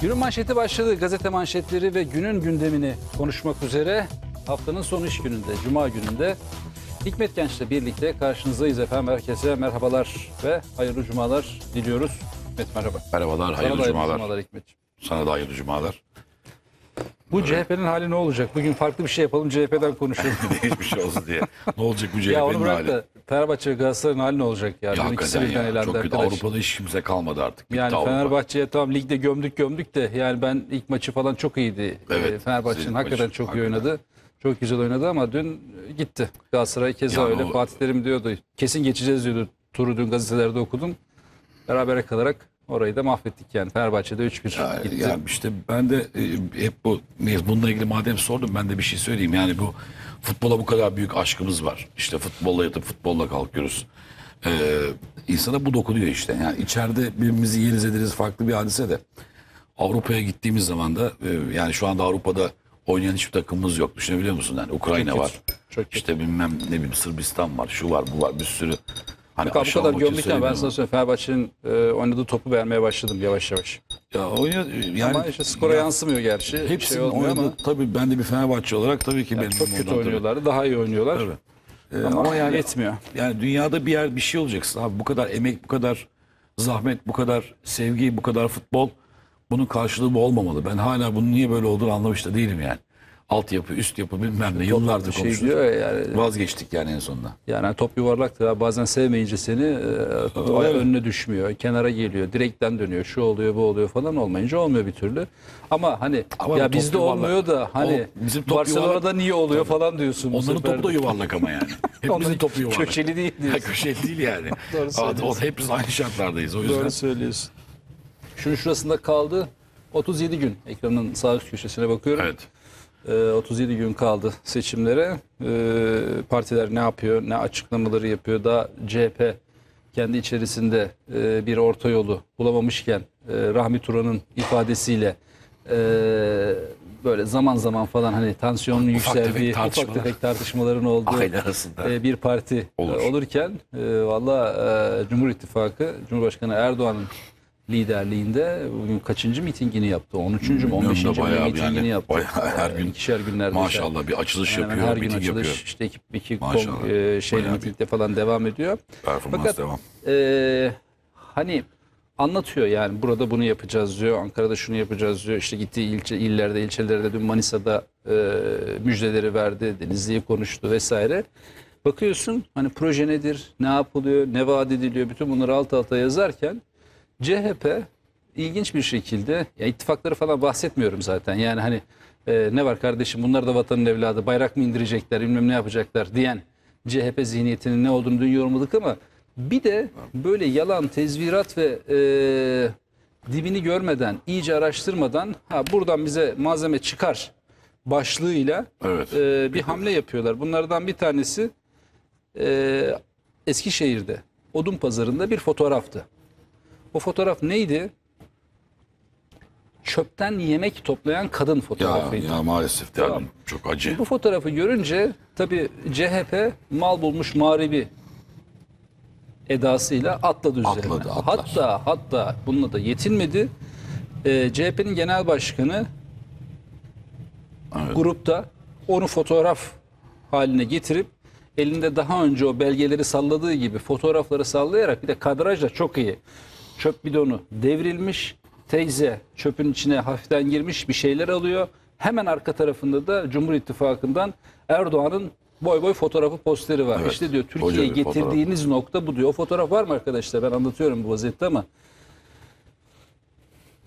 Günün manşeti başladı. Gazete manşetleri ve günün gündemini konuşmak üzere haftanın son iş gününde, Cuma gününde Hikmet Genç'le birlikte karşınızdayız efendim. Herkese merhabalar ve hayırlı cumalar diliyoruz. Hikmet merhaba. Merhabalar, da hayırlı cumalar. Hikmetciğim. Sana da hayırlı cumalar. Bu CHP'nin hali ne olacak? Bugün farklı bir şey yapalım CHP'den konuşalım. Hiçbir şey olsun diye. Ne olacak bu ya onu CHP'nin bırak hali? da Fenerbahçe ve Galatasaray'ın hali ne olacak ya? Ya ikisi hakikaten birden ya. elendi Çok kötü. arkadaş. Avrupa'da hiç kimse kalmadı artık. Bitti Yani Avrupa. Fenerbahçe'ye tamam ligde gömdük gömdük de yani ben ilk maçı falan çok iyiydi. Evet, Ee, Fenerbahçe'nin hakikaten maçı, çok iyi hakikaten. oynadı. Çok güzel oynadı ama dün gitti. Galatasaray keza Yani öyle. o- Fatih Terim diyordu. Kesin geçeceğiz diyordu. Turu dün gazetelerde okudum. Berabere kalarak orayı da mahvettik yani. Fenerbahçe'de 3-1 Yani, gitti. yani işte ben de e, hep bu neyse bununla ilgili madem sordum ben de bir şey söyleyeyim. Yani bu futbola bu kadar büyük aşkımız var. İşte futbolla yatıp futbolla kalkıyoruz. Ee, insana bu dokunuyor işte. Yani içeride birbirimizi yeriz ederiz farklı bir hadise de. Avrupa'ya gittiğimiz zaman da e, yani şu anda Avrupa'da oynayan hiçbir takımımız yok. Düşünebiliyor musun? Yani Ukrayna Çok var. çok işte bilmem ne bileyim Sırbistan var. Şu var bu var bir sürü. Hani Bak, bu kadar ama ben sana söyleyeyim. Fenerbahçe'nin e, oynadığı topu beğenmeye başladım yavaş yavaş. Ya oynuyor, yani ama işte skora ya- yansımıyor gerçi. Hepsinin şey oynadığı ama tabii ben de bir Fenerbahçe olarak tabii ki benim çok kötü tabii. oynuyorlar. Daha iyi oynuyorlar. Tabii. Ee, Ama, ama yani yetmiyor. yani dünyada bir yer bir şey olacaksın abi bu kadar emek bu kadar zahmet bu kadar sevgi bu kadar futbol bunun karşılığı bu olmamalı. Ben hala bunun niye böyle olduğunu anlamış da değilim yani. Altyapı, üst yapı bilmem ne yıllardır Şey konuşuyoruz. diyor ya yani Vazgeçtik yani en sonunda. Yani top yuvarlaktır. Bazen sevmeyince seni e, ay- önüne düşmüyor. Kenara geliyor. Direkten dönüyor. Şu oluyor bu oluyor falan olmayınca olmuyor bir türlü. Ama hani Ama ya top bizde yuvarlak. olmuyor da hani O bizim top Barcelona'da yuvarlak- niye oluyor falan diyorsun. bu Onların sefer topu da de. yuvarlak ama yani. Hepimizin Onların topu yuvarlak. Köşeli değil Ha, diyorsun. köşeli değil yani. Doğru Aa, o, hepimiz aynı şartlardayız o yüzden. Doğru söylüyorsun. Şunun şurasında kaldı. 37 gün ekranın sağ üst köşesine bakıyorum. Evet. Ee, 37 gün kaldı seçimlere. Ee, partiler ne yapıyor, ne açıklamaları yapıyor. Daha CHP kendi içerisinde e, bir orta yolu bulamamışken e, Rahmi Turan'ın ifadesiyle e, böyle zaman zaman falan hani tansiyonun Ufak yükseldiği, tefek ufak tefek tartışmaların olduğu Aile arasında. bir parti Olur. olurken valla Cumhur İttifakı Cumhurbaşkanı Erdoğan'ın liderliğinde bugün kaçıncı mitingini yaptı? 13. mü Bilmiyorum 15. da mi bayağı mitingini yani, yaptı. bayağı her gün İkişer günlerde. Maşallah bir açılış Hemen yapıyor, her gün miting açılış, yapıyor. işte iki, iki Maşallah. kom, e, bir- mitingde falan devam ediyor. Performans Fakat devam. e, hani anlatıyor yani burada bunu yapacağız diyor, Ankara'da şunu yapacağız diyor. İşte gittiği ilçe, illerde, ilçelerde dün Manisa'da e, müjdeleri verdi, Denizli'yi konuştu vesaire. Bakıyorsun hani proje nedir, ne yapılıyor, ne vaat ediliyor bütün bunları alt alta yazarken CHP ilginç bir şekilde ya ittifakları falan bahsetmiyorum zaten. Yani hani e, ne var kardeşim bunlar da vatanın evladı bayrak mı indirecekler bilmem ne yapacaklar diyen CHP zihniyetinin ne olduğunu dün yorumladık ama bir de böyle yalan, tezvirat ve e, dibini görmeden, iyice araştırmadan ha buradan bize malzeme çıkar başlığıyla Evet. e, bir hamle yapıyorlar. Bunlardan bir tanesi e, Eskişehir'de Odun Pazarı'nda bir fotoğraftı. O fotoğraf neydi? Çöpten yemek toplayan kadın Ya, fotoğrafıydı. ya maalesef de Tamam. çok acı. Bu fotoğrafı görünce tabii CHP mal bulmuş mağribi edasıyla atladı üzerine. Atladı, atlar. hatta hatta bununla da yetinmedi. Ee, CHP'nin genel başkanı Evet. grupta onu fotoğraf haline getirip elinde daha önce o belgeleri salladığı gibi fotoğrafları sallayarak bir de kadrajla çok iyi. Çöp bidonu devrilmiş. Teyze çöpün içine hafiften girmiş bir şeyler alıyor. Hemen arka tarafında da Cumhur İttifakı'ndan Erdoğan'ın boy boy fotoğrafı posteri var. Evet, İşte diyor Türkiye'ye bir fotoğraf. getirdiğiniz nokta bu diyor. O fotoğraf var mı arkadaşlar? Ben anlatıyorum bu vaziyette ama.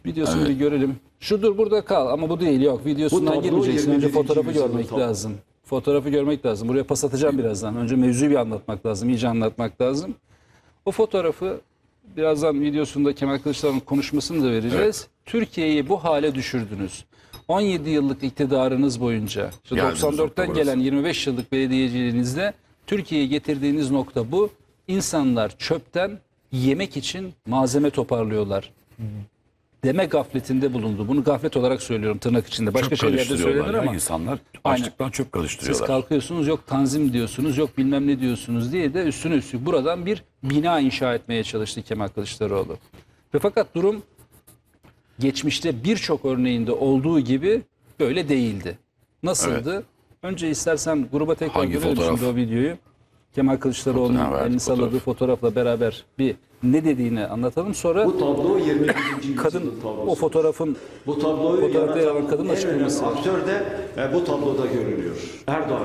Videosunu Evet. bir görelim. Şu dur burada kal ama bu değil yok. Videosundan girmeyeceksin. Önce 27. fotoğrafı görmek tablo. lazım. Fotoğrafı görmek lazım. Buraya pas atacağım birazdan. Önce mevzuyu bir anlatmak lazım. iyice anlatmak lazım. O fotoğrafı birazdan videosunda Kemal Kılıçdaroğlu'nun konuşmasını da vereceğiz. Türkiye'yi bu hale düşürdünüz. 17 yıllık iktidarınız boyunca, işte Geldiğimiz 94'ten nokta burası. gelen 25 yıllık belediyeciliğinizde Türkiye'ye getirdiğiniz nokta bu. İnsanlar çöpten yemek için malzeme toparlıyorlar. Deme gafletinde bulundu. Bunu gaflet olarak söylüyorum tırnak içinde. Başka çöp şeylerde söylenir ama insanlar açlıktan çöp siz karıştırıyorlar. kalkıyorsunuz yok tanzim diyorsunuz yok bilmem ne diyorsunuz diye de üstüne üstlük buradan bir bina inşa etmeye çalıştı Kemal Kılıçdaroğlu. Ve fakat durum geçmişte birçok örneğinde olduğu gibi böyle değildi. Nasıldı? Önce istersen gruba tekrar Hangi görelim fotoğraf? şimdi o videoyu. Kemal Kılıçdaroğlu'nun Fotoğraf, elini salladığı fotoğraf. fotoğrafla beraber bir ne dediğini anlatalım. Sonra Bu tablo 21. yüzyılın kadın tablosu. o fotoğrafın Bu tabloyu Fotoğrafta yer alan en açıklaması var. aktör de e, bu tabloda görülüyor. Erdoğan.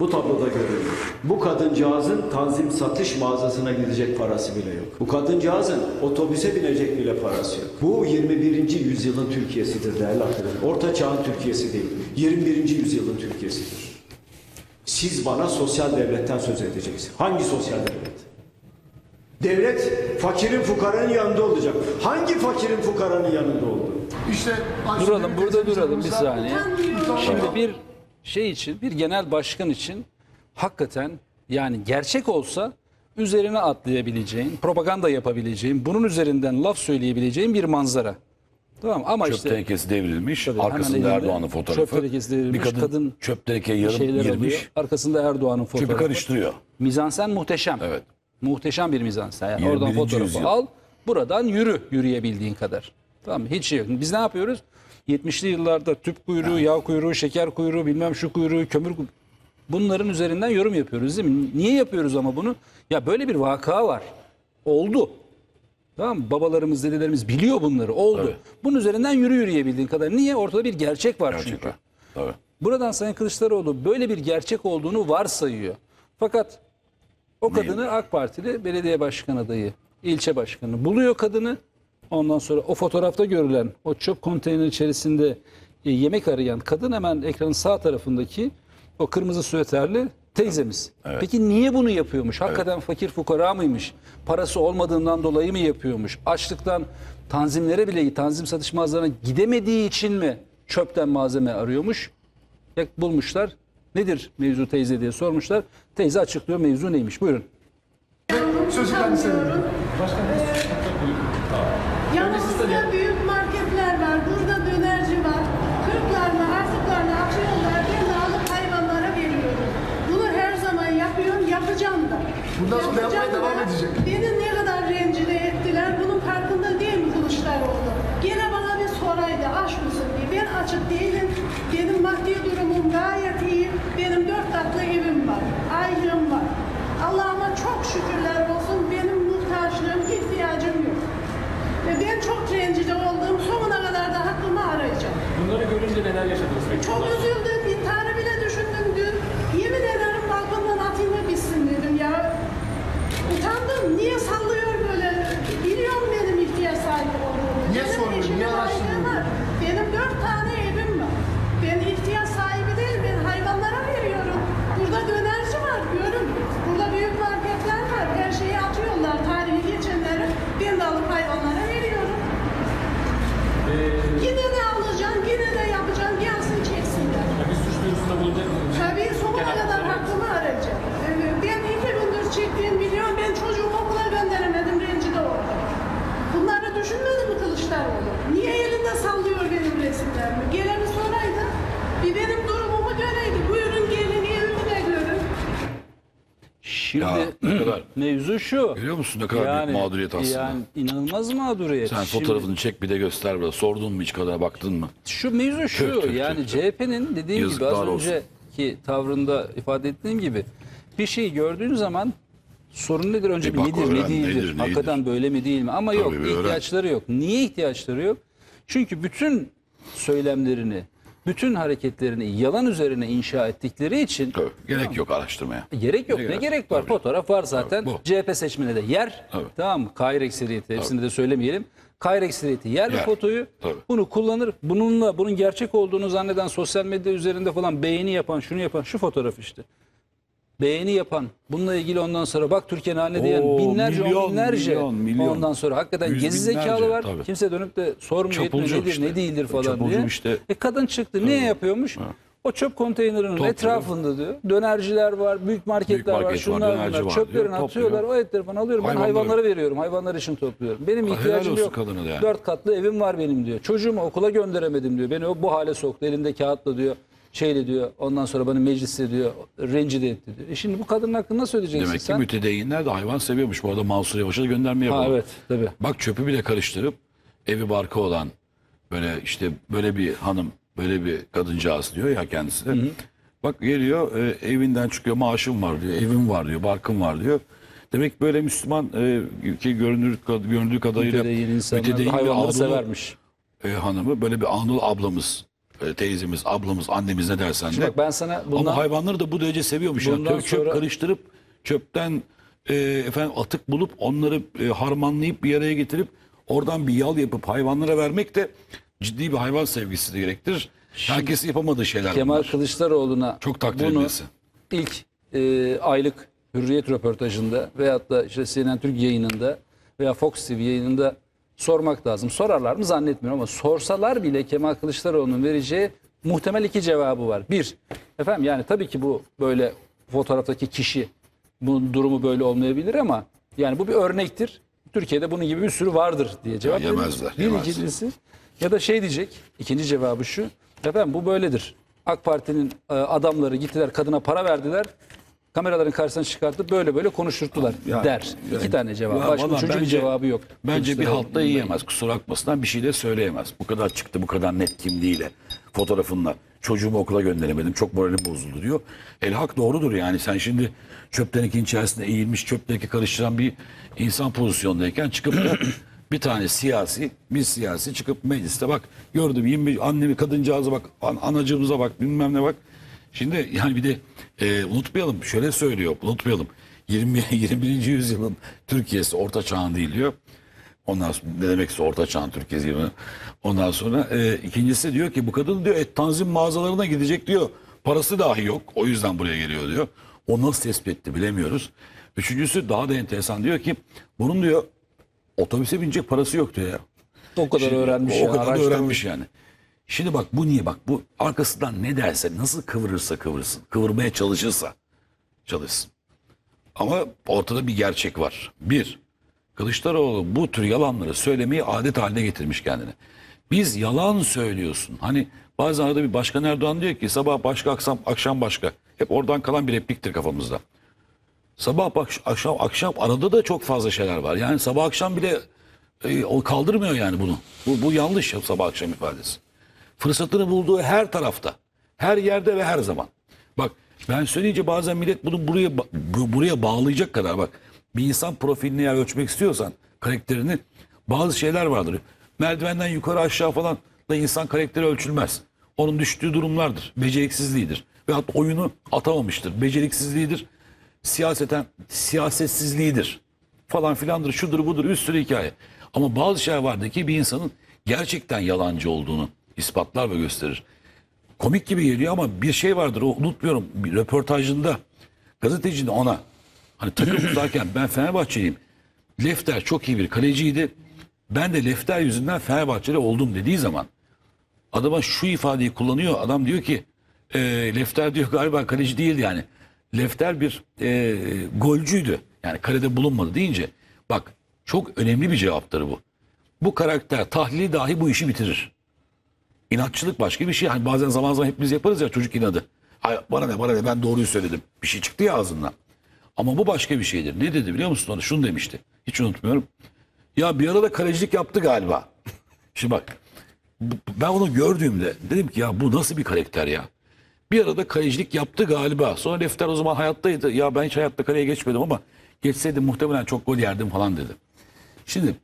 Bu tabloda görülüyor. Bu kadıncağızın tanzim satış mağazasına gidecek parası bile yok. Bu kadıncağızın otobüse binecek bile parası yok. Bu 21. yüzyılın Türkiye'sidir değerli arkadaşlar. Orta çağın Türkiye'si değil. 21. yüzyılın Türkiye'sidir. Siz bana sosyal devletten söz edeceksiniz. Hangi sosyal devlet? Devlet fakirin fukaranın yanında olacak. Hangi fakirin fukaranın yanında oldu? İşte duralım burada duralım bir saniye. Şimdi Şimdi bir şey için bir genel başkan için hakikaten yani gerçek olsa üzerine atlayabileceğin, propaganda yapabileceğin, bunun üzerinden laf söyleyebileceğin bir manzara. Tamam ama Çöp işte tenekesi devrilmiş. Tabii, arkasında Erdoğan'ın fotoğrafı. çöp tenekesi devrilmiş, Bir kadın, kadın çöp tenekeye yarım girmiş. alıyor. Arkasında Erdoğan'ın Çöpü fotoğrafı. karıştırıyor. Mizansen muhteşem. Evet. Muhteşem bir mizansen. Yani 21. oradan fotoğrafı yüzyıl. al. Buradan yürü yürüyebildiğin kadar. Tamam? Hiç şey yok. Biz ne yapıyoruz? 70'li yıllarda tüp kuyruğu, yağ kuyruğu, şeker kuyruğu, bilmem şu kuyruğu, kömür kuyruğu. Bunların üzerinden yorum yapıyoruz değil mi? Niye yapıyoruz ama bunu? Ya böyle bir vaka var. Oldu. Tamam mı? Babalarımız, dedelerimiz biliyor bunları. Oldu. Tabii. Bunun üzerinden yürü yürüyebildiğin kadar. Niye? Ortada bir gerçek var çünkü. Gerçekten. Tabii. Buradan Sayın Kılıçdaroğlu böyle bir gerçek olduğunu varsayıyor. Fakat o kadını AK Partili belediye başkan adayı, ilçe başkanı buluyor kadını. Ondan sonra o fotoğrafta görülen o çöp konteyner içerisinde e, yemek arayan kadın hemen ekranın sağ tarafındaki o kırmızı süveterli teyzemiz. Peki niye bunu yapıyormuş? Hakikaten fakir fukara mıymış? Parası olmadığından dolayı mı yapıyormuş? Açlıktan tanzimlere bile tanzim satış mağazalarına gidemediği için mi çöpten malzeme arıyormuş? Ya bulmuşlar. Nedir mevzu teyze diye sormuşlar. Teyze açıklıyor mevzu neymiş. Buyurun. sözü kendisi Sanıyorum. Yanımızda büyük marketler var. Burada dönerci var. Kırklarla, artıklarla atıyorlar. Ben de alıp hayvanlara veriyorum. Bunu her zaman yapıyorum, yapacağım da. Bundan sonra Yapacağım yapmaya devam da. edecek. Beni ne kadar rencide ettiler, bunun farkında değil mi Kılıçdaroğlu? Gene bana bir soraydı, aşk mısın diye. Ben açık değilim. Benim maddi durumum gayet iyi. Benim dört katlı evim var, aylığım var. Allah'ıma çok şükürler olsun. Benim muhtaçlığım, ihtiyacım yok. Ve ben çok rencide oldum. Sonuna kadar da hakkımı arayacağım. Bunları görünce neler yaşadınız peki? Çok üzüldüm. İntiharı bile düşündüm dün. Yemin ederim balkondan atayım da bitsin dedim ya. Utandım. Niye sallıyor şu. Görüyor musun ne kadar büyük mağduriyet aslında. Yani inanılmaz mağduriyet. sen Şimdi fotoğrafını çek bir de göster burada. Sordun mu hiç kadına baktın mı? Şu mevzu şu. Tüh, tüh, yani. CHP'nin dediğim gibi az olsun. önceki tavrında ifade ettiğim gibi bir şey gördüğün zaman sorun nedir önce Bir bak nedir öğren, ne değildir. nedir? Hakikaten böyle mi değil mi? Ama Tabii yok bir öğren. ihtiyaçları yok. Niye ihtiyaçları yok? Çünkü bütün söylemlerini, bütün hareketlerini yalan üzerine inşa ettikleri için Tabii. Gerek yok araştırmaya. Gerek yok. Ne Ne gerek? gerek var? Tabii. Fotoğraf var zaten. Tabii, bu. CHP seçmeni de yer. Tabii. Tamam mı? Ekseriyeti. Hepsini de söylemeyelim. Kayır ekseriyeti yer, Yer. fotoyu. Tabii. Bunu kullanır. Bununla bunun gerçek olduğunu zanneden sosyal medya üzerinde falan beğeni yapan, şunu yapan şu fotoğraf işte. Beğeni yapan, bununla ilgili ondan sonra bak Türkiye'nin haline diyen Oo, binlerce, milyon, on binlerce milyon, milyon. ondan sonra hakikaten Yüz gezi binlerce, zekalı var. tabii. Kimse dönüp de sormuyor etmiyor Çapulcu nedir işte. ne değildir falan Çapulcu diye. işte. E kadın çıktı. Niye yapıyormuş? O çöp konteynerinin Topluyor. etrafında diyor. Dönerciler var, büyük marketler Büyük var, market var, şunlar dönerci bunlar. var Çöplerini diyor, atıyorlar. topluyor. O etleri falan alıyorum. Ben Hayvanlara- hayvanlara veriyorum. Hayvanlar için topluyorum. Benim Helal ihtiyacım olsun yok. kadına da yani. Dört katlı evim var benim diyor. Çocuğumu okula gönderemedim diyor. Beni o bu hale soktu. Elinde kağıtla diyor. Şeyle diyor. Ondan sonra beni mecliste diyor. Rencide etti diyor. E şimdi bu kadının hakkında nasıl ödeyeceksin Demek ki mütedeyinler de hayvan seviyormuş. Bu arada Mansur Yavaş'a gönderme Ha, yapalım. evet tabii. Bak çöpü bile karıştırıp evi barkı olan Böyle işte böyle bir hanım, böyle bir kadıncağız diyor ya kendisi de. Bak geliyor e, evinden çıkıyor maaşım var diyor, evim var diyor, barkım var diyor. Demek böyle Müslüman e, ki görünür, göründüğü kadarıyla Mütedeyyin insanlar mütedeyyin bir hayvanları Anadolu, severmiş. e, hanımı böyle bir Anadolu ablamız, e, teyzemiz, ablamız, annemiz ne dersen de. Bak ben sana bundan Ama hayvanları da bu derece seviyormuş. Yani. Çöp, çöp sonra- karıştırıp çöpten e, efendim atık bulup onları e, harmanlayıp bir araya getirip oradan bir yal yapıp hayvanlara vermek de ciddi bir hayvan sevgisi de gerektirir. Herkesin yapamadığı şeyler Kemal bunlar. Kılıçdaroğlu'na Çok takdir bunu edilesi. ilk e, aylık Hürriyet röportajında veyahut da işte CNN Türk yayınında veya Fox TV yayınında sormak lazım. Sorarlar mı zannetmiyorum ama sorsalar bile Kemal Kılıçdaroğlu'nun vereceği muhtemel iki cevabı var. Bir, efendim yani tabii ki bu böyle fotoğraftaki kişi bunun durumu böyle olmayabilir ama yani bu bir örnektir. Türkiye'de bunun gibi bir sürü vardır diye cevap verir. yemezler, Bir yemez. ikincisi ya da şey diyecek, ikinci cevabı şu. Efendim bu böyledir. AK Parti'nin e, adamları gittiler kadına para verdiler. Kameraların karşısına çıkartıp böyle böyle konuşturttular Ya- der. İki tane cevap. Ya Başka üçüncü bir bence- cevabı yok. Bence bir halkta yiyemez. Kusura bakmasından bir şey de söyleyemez. Bu kadar çıktı bu kadar net kimliğiyle fotoğrafınla. Çocuğumu okula gönderemedim. Çok moralim bozuldu diyor. El hak doğrudur yani. Sen şimdi çöp tenekenin içerisinde eğilmiş çöp teneke karıştıran bir insan pozisyondayken çıkıp da bir tane siyasi, bir siyasi çıkıp mecliste bak gördüm 20 annemi kadıncağıza bak an, anacığımıza bak bilmem ne bak. Şimdi yani bir de e, unutmayalım şöyle söylüyor unutmayalım 20 21. yüzyılın Türkiye'si orta çağın değil diyor. Ondan sonra ne demekse orta çağın Türkiye'si gibi. Ondan sonra e, ikincisi diyor ki bu kadın diyor et tanzim mağazalarına gidecek diyor. Parası dahi yok. O yüzden buraya geliyor diyor. O nasıl tespit etti bilemiyoruz. Üçüncüsü daha da enteresan diyor ki bunun diyor otobüse binecek parası yok diyor ya. O kadar Şimdi öğrenmiş. O ya, kadar da araştırmış. öğrenmiş yani. Şimdi bak bu niye bak bu arkasından ne derse nasıl kıvırırsa kıvırsın. Kıvırmaya çalışırsa çalışsın. Ama ortada bir gerçek var. Bir, Kılıçdaroğlu bu tür yalanları söylemeyi adet haline getirmiş kendine. Biz yalan söylüyorsun. Hani bazen arada bir Başkan Erdoğan diyor ki sabah başka akşam, akşam başka. Hep oradan kalan bir repliktir kafamızda. Sabah akşam akşam arada da çok fazla şeyler var. Yani sabah akşam bile e, o kaldırmıyor yani bunu. Bu, bu yanlış ya sabah akşam ifadesi. Fırsatını bulduğu her tarafta, her yerde ve her zaman. Bak ben söyleyince bazen millet bunu buraya buraya bağlayacak kadar bak. Bir insan profilini eğer ölçmek istiyorsan karakterini bazı şeyler vardır. Merdivenden yukarı aşağı falan da insan karakteri ölçülmez. Onun düştüğü durumlardır. Beceriksizliğidir. Veyahut oyunu atamamıştır. Beceriksizliğidir. Siyaseten siyasetsizliğidir. Falan filandır, şudur budur, bir sürü hikaye. Ama bazı şeyler vardır ki bir insanın gerçekten yalancı olduğunu ispatlar ve gösterir. Komik gibi geliyor ama bir şey vardır o unutmuyorum. Bir röportajında gazeteci de ona hani takım tutarken ben Fenerbahçeliyim. Lefter çok iyi bir kaleciydi. Ben de Lefter yüzünden Fenerbahçeli oldum dediği zaman adama şu ifadeyi kullanıyor. Adam diyor ki e, Lefter diyor galiba kaleci değildi yani. Lefter bir e, golcüydü. Yani kalede bulunmadı deyince bak çok önemli bir cevaptır bu. Bu karakter tahlili dahi bu işi bitirir. İnatçılık başka bir şey. Hani bazen zaman zaman hepimiz yaparız ya çocuk inadı. Ay, bana ne bana ne ben doğruyu söyledim. Bir şey çıktı ya ağzından. Ama bu başka bir şeydir. Ne dedi biliyor musun? Ona şunu demişti. Hiç unutmuyorum. Ya bir arada kalecilik yaptı galiba. Şimdi bak ben onu gördüğümde dedim ki ya bu nasıl bir karakter ya? Bir arada kalecilik yaptı galiba. Sonra Lefter o zaman hayattaydı. Ya ben hiç hayatta kaleye geçmedim ama geçseydim muhtemelen çok gol yerdim falan dedi. Şimdi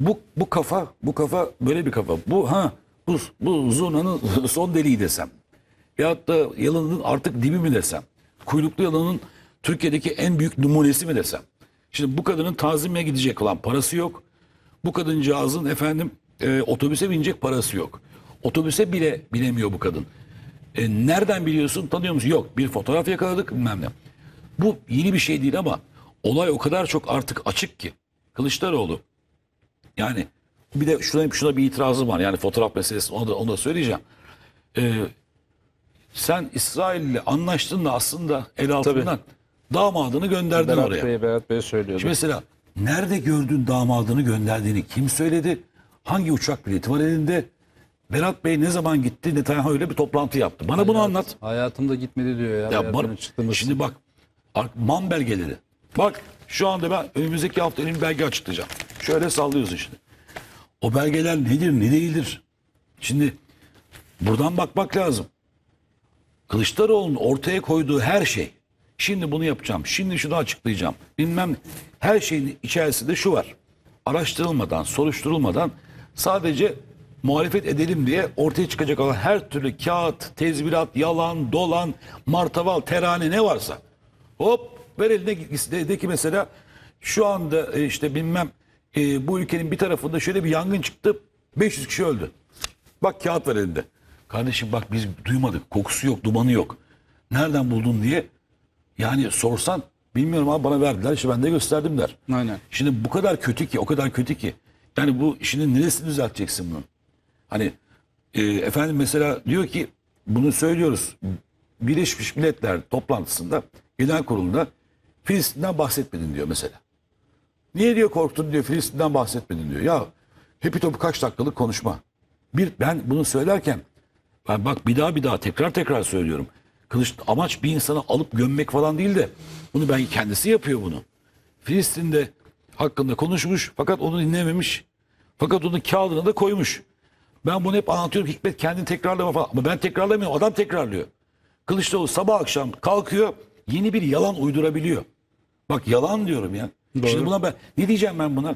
bu bu kafa bu kafa böyle bir kafa. Bu ha bu bu zurnanın son deliği desem. Veyahut da yılanın artık dibi mi desem. Kuyruklu yılanın Türkiye'deki en büyük numunesi mi desem. Şimdi bu kadının tazimle gidecek olan parası yok. Bu kadıncağızın efendim e, otobüse binecek parası yok. Otobüse bile binemiyor bu kadın. E, nereden biliyorsun tanıyor musun? Yok bir fotoğraf yakaladık bilmem ne. Bu yeni bir şey değil ama olay o kadar çok artık açık ki. Kılıçdaroğlu yani bir de şuna, şuna bir itirazım var. Yani fotoğraf meselesi onu da, onu da söyleyeceğim. Ee, sen İsrail ile anlaştın da aslında el altından damadını gönderdin Berat oraya. Bey, Berat Bey söylüyordu. Şimdi mesela nerede gördün damadını gönderdiğini kim söyledi? Hangi uçak bileti var elinde? Berat Bey ne zaman gitti? Netanyahu öyle bir toplantı yaptı. Bana bunu anlat. Hayatımda gitmedi diyor ya. Ya çıktığımız- şimdi bak MAN belgeleri. Bak şu anda ben önümüzdeki hafta elim belge açıklayacağım. Şöyle sallıyorsun şimdi. O belgeler nedir ne değildir? Şimdi buradan bakmak lazım. Kılıçdaroğlu'nun ortaya koyduğu her şey. Şimdi bunu yapacağım. Şimdi şunu açıklayacağım. Bilmem her şeyin içerisinde şu var. Araştırılmadan, soruşturulmadan sadece muhalefet edelim diye ortaya çıkacak olan her türlü kağıt, tezvirat, yalan, dolan, martaval, terane ne varsa hop ver eline de ki mesela şu anda e, işte bilmem e, bu ülkenin bir tarafında şöyle bir yangın çıktı 500 kişi öldü. Bak kağıt var elinde. Kardeşim bak biz duymadık. Kokusu yok, dumanı yok. Nereden buldun diye. Yani sorsan bilmiyorum abi bana verdiler. işte ben de gösterdim der. Aynen. Şimdi bu kadar kötü ki, o kadar kötü ki. Yani bu işinin neresini düzelteceksin bunun? Hani e, efendim mesela diyor ki bunu söylüyoruz. Birleşmiş Milletler toplantısında genel kurulunda Filistin'den bahsetmedin diyor mesela. Niye diyor korktun diyor Filistin'den bahsetmedin diyor. Ya hepi topu kaç dakikalık konuşma. Bir ben bunu söylerken ben bak bir daha bir daha tekrar tekrar söylüyorum. Kılıç amaç bir insanı alıp gömmek falan değil de bunu ben kendisi yapıyor bunu. Filistin'de hakkında konuşmuş fakat onu dinlememiş. Fakat onu kağıdına da koymuş. Ben bunu hep anlatıyorum Hikmet kendini tekrarlama falan. Ama ben tekrarlamıyorum adam tekrarlıyor. Kılıçdaroğlu sabah akşam kalkıyor yeni bir yalan uydurabiliyor. Bak yalan diyorum ya. Şimdi buna ben ne diyeceğim ben buna?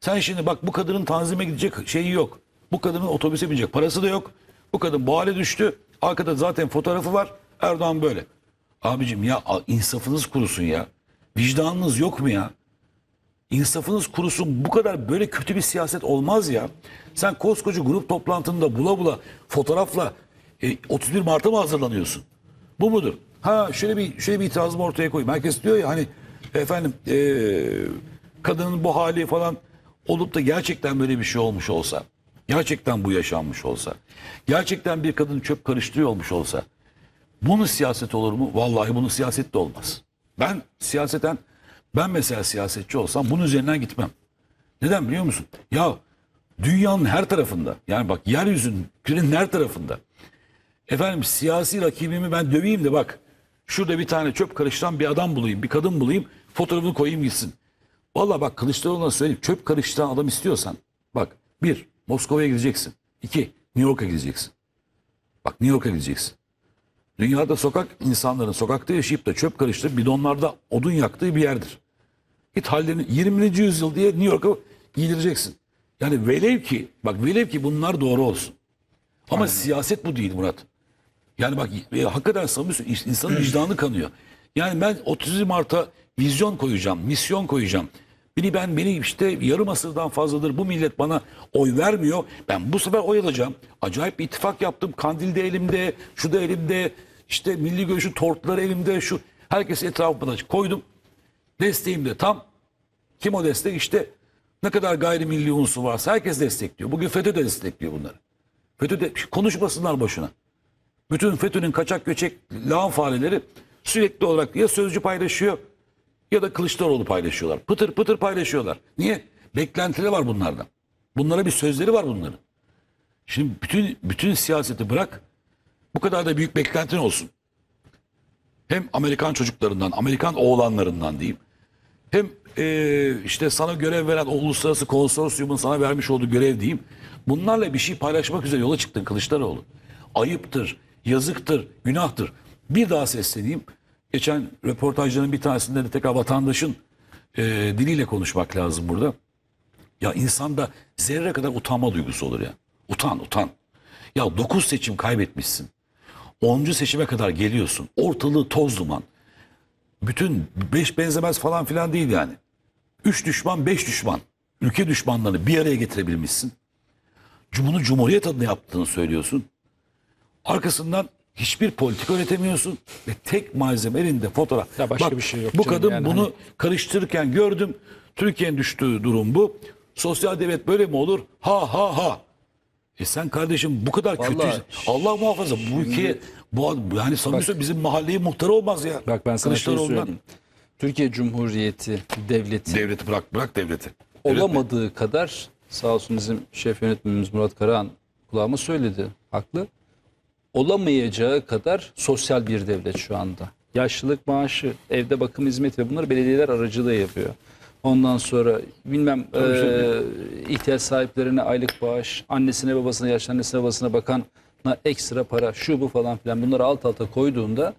Sen şimdi bak bu kadının tanzime gidecek şeyi yok. Bu kadının otobüse binecek parası da yok. Bu kadın bu hale düştü. Arkada zaten fotoğrafı var. Erdoğan böyle. Abicim ya insafınız kurusun ya. Vicdanınız yok mu ya? İnsafınız kurusun bu kadar böyle kötü bir siyaset olmaz ya. Sen koskoca grup toplantında bula bula fotoğrafla e, 31 Mart'a mı hazırlanıyorsun? Bu mudur? Ha şöyle bir şöyle bir itirazımı ortaya koyayım. Herkes diyor ya hani efendim e, kadının bu hali falan olup da gerçekten böyle bir şey olmuş olsa, gerçekten bu yaşanmış olsa, gerçekten bir kadın çöp karıştırıyor olmuş olsa, bunun siyaset olur mu? Vallahi bunun siyaset de olmaz. Ben siyaseten ben mesela siyasetçi olsam bunun üzerinden gitmem. Neden biliyor musun? Ya dünyanın her tarafında yani bak yeryüzünün kürenin her tarafında efendim siyasi rakibimi ben döveyim de bak şurada bir tane çöp karıştıran bir adam bulayım bir kadın bulayım fotoğrafını koyayım gitsin. Vallahi bak Kılıçdaroğlu'na söyleyeyim çöp karıştıran adam istiyorsan bak bir Moskova'ya gideceksin. iki New York'a gideceksin. Bak New York'a gideceksin. Dünyada sokak insanların sokakta yaşayıp da çöp karıştırıp bidonlarda odun yaktığı bir yerdir. Git hallerini 20. yüzyıl diye New York'a giydireceksin. Yani velev ki bak velev ki bunlar doğru olsun. Ama siyaset bu değil Murat. Yani bak e, hakikaten söylüyorum, insanın vicdanı kanıyor. Yani ben 30 Mart'a vizyon koyacağım, misyon koyacağım. Beni ben beni işte yarım asırdan fazladır bu millet bana oy vermiyor. Ben bu sefer oy alacağım. Acayip bir ittifak yaptım. Kandil de elimde, şu da elimde. işte milli görüşün tortları elimde. Şu herkes etrafımda koydum. Desteğim de tam. Kim o destek? İşte ne kadar gayrimilli unsur varsa herkes destekliyor. Bugün FETÖ de destekliyor bunları. FETÖ de konuşmasınlar boşuna. Bütün FETÖ'nün kaçak göçek lağım fareleri sürekli olarak ya sözcü paylaşıyor ya da Kılıçdaroğlu paylaşıyorlar. Pıtır pıtır paylaşıyorlar. Niye? Beklentileri var bunlardan. Bunlara bir sözleri var bunların. Şimdi bütün bütün siyaseti bırak. Bu kadar da büyük beklentin olsun. Hem Amerikan çocuklarından, Amerikan oğlanlarından diyeyim. Hem eee, işte sana görev veren o uluslararası konsorsiyumun sana vermiş olduğu görev diyeyim. Bunlarla bir şey paylaşmak üzere yola çıktın Kılıçdaroğlu. Ayıptır, yazıktır, günahtır. Bir daha sesleneyim. Geçen röportajların bir tanesinde de tekrar vatandaşın eee, diliyle konuşmak lazım burada. Ya insanda zerre kadar utanma duygusu olur ya. Utan, utan. Ya 9 seçim kaybetmişsin. 10. seçime kadar geliyorsun. Ortalığı toz duman. Bütün beş benzemez falan filan değil yani. Üç düşman, beş düşman. Ülke düşmanlarını bir araya getirebilmişsin. Bunu Cumhuriyet adına yaptığını söylüyorsun. Arkasından hiçbir politika üretemiyorsun ve tek malzeme elinde fotoğraf. Ya başka bir şey yok Bu kadın yani bunu hani- karıştırırken gördüm. Türkiye'nin düştüğü durum bu. Sosyal devlet böyle mi olur? Ha ha ha. E sen kardeşim bu kadar kötü. Vallahi- Allah muhafaza bu ülkeye bu yani söylüyorum, bizim mahalleyi muhtar olmaz ya. Bak ben sana şey söyleyeyim. Türkiye Cumhuriyeti devleti Devleti bırak bırak devleti. Devlet mi? olamadığı kadar sağ olsun bizim şef yönetmenimiz Murat Karahan kulağıma söyledi. Haklı. Olamayacağı kadar sosyal bir devlet şu anda. Yaşlılık maaşı, evde bakım hizmeti ve bunları belediyeler aracılığıyla yapıyor. Ondan sonra bilmem Tabii, eee, ihtiyaç sahiplerine aylık bağış, annesine babasına, yaşlı annesine babasına bakana ekstra para, şu bu falan filan bunları alt alta koyduğunda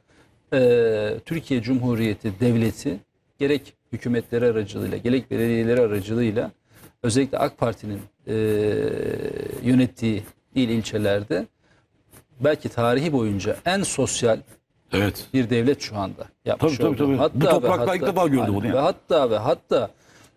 eee, Türkiye Cumhuriyeti Devleti gerek hükümetleri aracılığıyla, gerek belediyeleri aracılığıyla özellikle AK Parti'nin eee, yönettiği il ilçelerde belki tarihi boyunca en sosyal Evet. bir devlet şu anda yapmış Tabii, tabii, olduğu. tabii. Bu topraklar ilk defa gördü bunu yani. Ve hatta ve hatta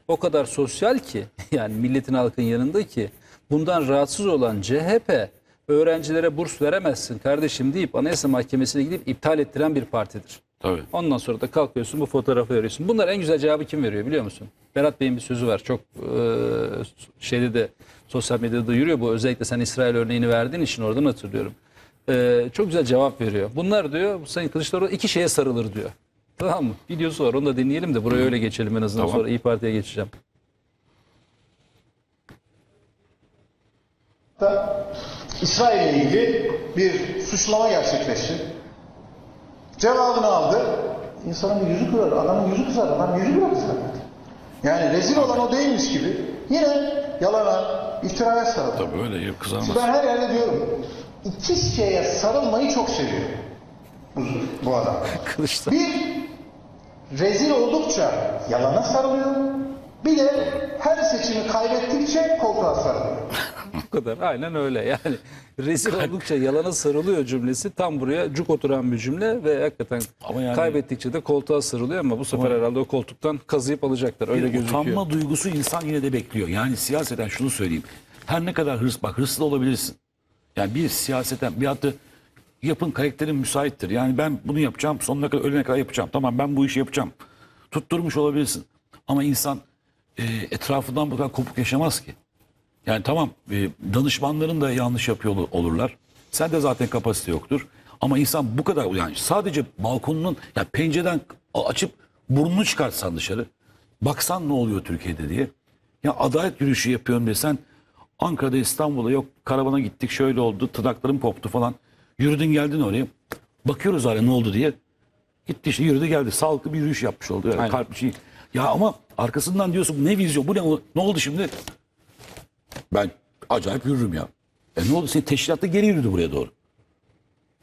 o kadar sosyal ki yani milletin halkın yanında ki bundan rahatsız olan CHP öğrencilere burs veremezsin kardeşim deyip Anayasa Mahkemesi'ne gidip iptal ettiren bir partidir. Tabii. Ondan sonra da kalkıyorsun bu fotoğrafı veriyorsun. Bunlar en güzel cevabı kim veriyor biliyor musun? Berat Bey'in bir sözü var. Çok e, şeyde de sosyal medyada da yürüyor bu. Özellikle sen İsrail örneğini verdiğin için oradan hatırlıyorum. E, çok güzel cevap veriyor. Bunlar diyor Sayın Kılıçdaroğlu iki şeye sarılır diyor. Tamam mı? Videosu var onu da dinleyelim de buraya öyle geçelim en azından Tamam. sonra İyi Parti'ye geçeceğim. da İsrail ile ilgili bir suçlama gerçekleşti. Cevabını aldı. İnsanın yüzü kırar, adamın yüzü kızar, adam yüzü bırakır zaten. Yani rezil olan o değilmiş gibi yine yalana, iftiraya sarıldı. Tabii öyle yok kızamaz. Ben her yerde diyorum, iki şeye sarılmayı çok seviyor bu, adam. Kılıçdaroğlu. Bir, rezil oldukça yalana sarılıyor. Bir de her seçimi kaybettikçe koltuğa sarılıyor. Bu kadar. Aynen öyle. Yani rezil oldukça yalana sarılıyor cümlesi tam buraya cuk oturan bir cümle ve hakikaten Ama yani- kaybettikçe de koltuğa sarılıyor ama bu sefer herhalde o koltuktan kazıyıp alacaklar. Öyle Bir gözüküyor. utanma duygusu insan yine de bekliyor. Yani siyaseten şunu söyleyeyim. Her ne kadar hırs bak hırslı olabilirsin. Yani bir siyaseten bir hatta yapın karakterin müsaittir. Yani ben bunu yapacağım sonuna kadar ölene kadar yapacağım. Tamam ben bu işi yapacağım. Tutturmuş olabilirsin. Ama insan e, etrafından bu kadar kopuk yaşamaz ki. Yani tamam e, danışmanların da yanlış yapıyor ol- olurlar. Sen de zaten kapasite yoktur. Ama insan bu kadar yani sadece balkonunun yani pencereden açıp burnunu çıkartsan dışarı. Baksan ne oluyor Türkiye'de diye. Ya adalet yürüyüşü yapıyorum desen Ankara'da İstanbul'a yok karavana gittik şöyle oldu tırnaklarım koptu falan. Yürüdün geldin oraya. Bakıyoruz hala ne oldu diye. Gitti işte yürüdü geldi. Sağlıklı bir yürüyüş yapmış oldu. Yani Aynen. kalp bir şey. Ya ama arkasından diyorsun ne vizyon bu ne ne oldu şimdi? Ben acayip yürürüm ya. E ne oldu? Senin teşkilatta geri yürüdü buraya doğru.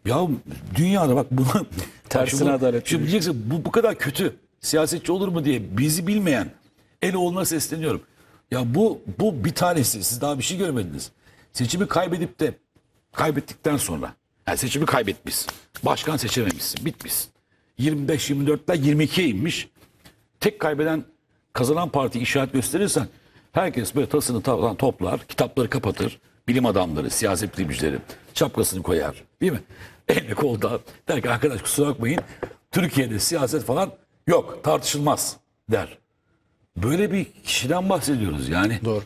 Ya dünyada bak bunu... Tersine şimdi- adalet Şimdi diyeceksin bu, bu kadar kötü siyasetçi olur mu diye bizi bilmeyen Eloğlu'na sesleniyorum. Ya bu bu bir tanesi. Siz daha bir şey görmediniz. Seçimi kaybedip de kaybettikten sonra yani seçimi kaybetmiş. Başkan seçememişsin. Bitmişsin. 25-24'ten 22'ye inmiş tek kaybeden kazanan parti işaret gösterirsen herkes böyle tasını taban toplar, kitapları kapatır. Bilim adamları, siyaset bilimcileri şapkasını koyar. Değil mi? Elini kolda der ki arkadaş kusura bakmayın Türkiye'de siyaset falan yok tartışılmaz der. Böyle bir kişiden bahsediyoruz yani. Doğru.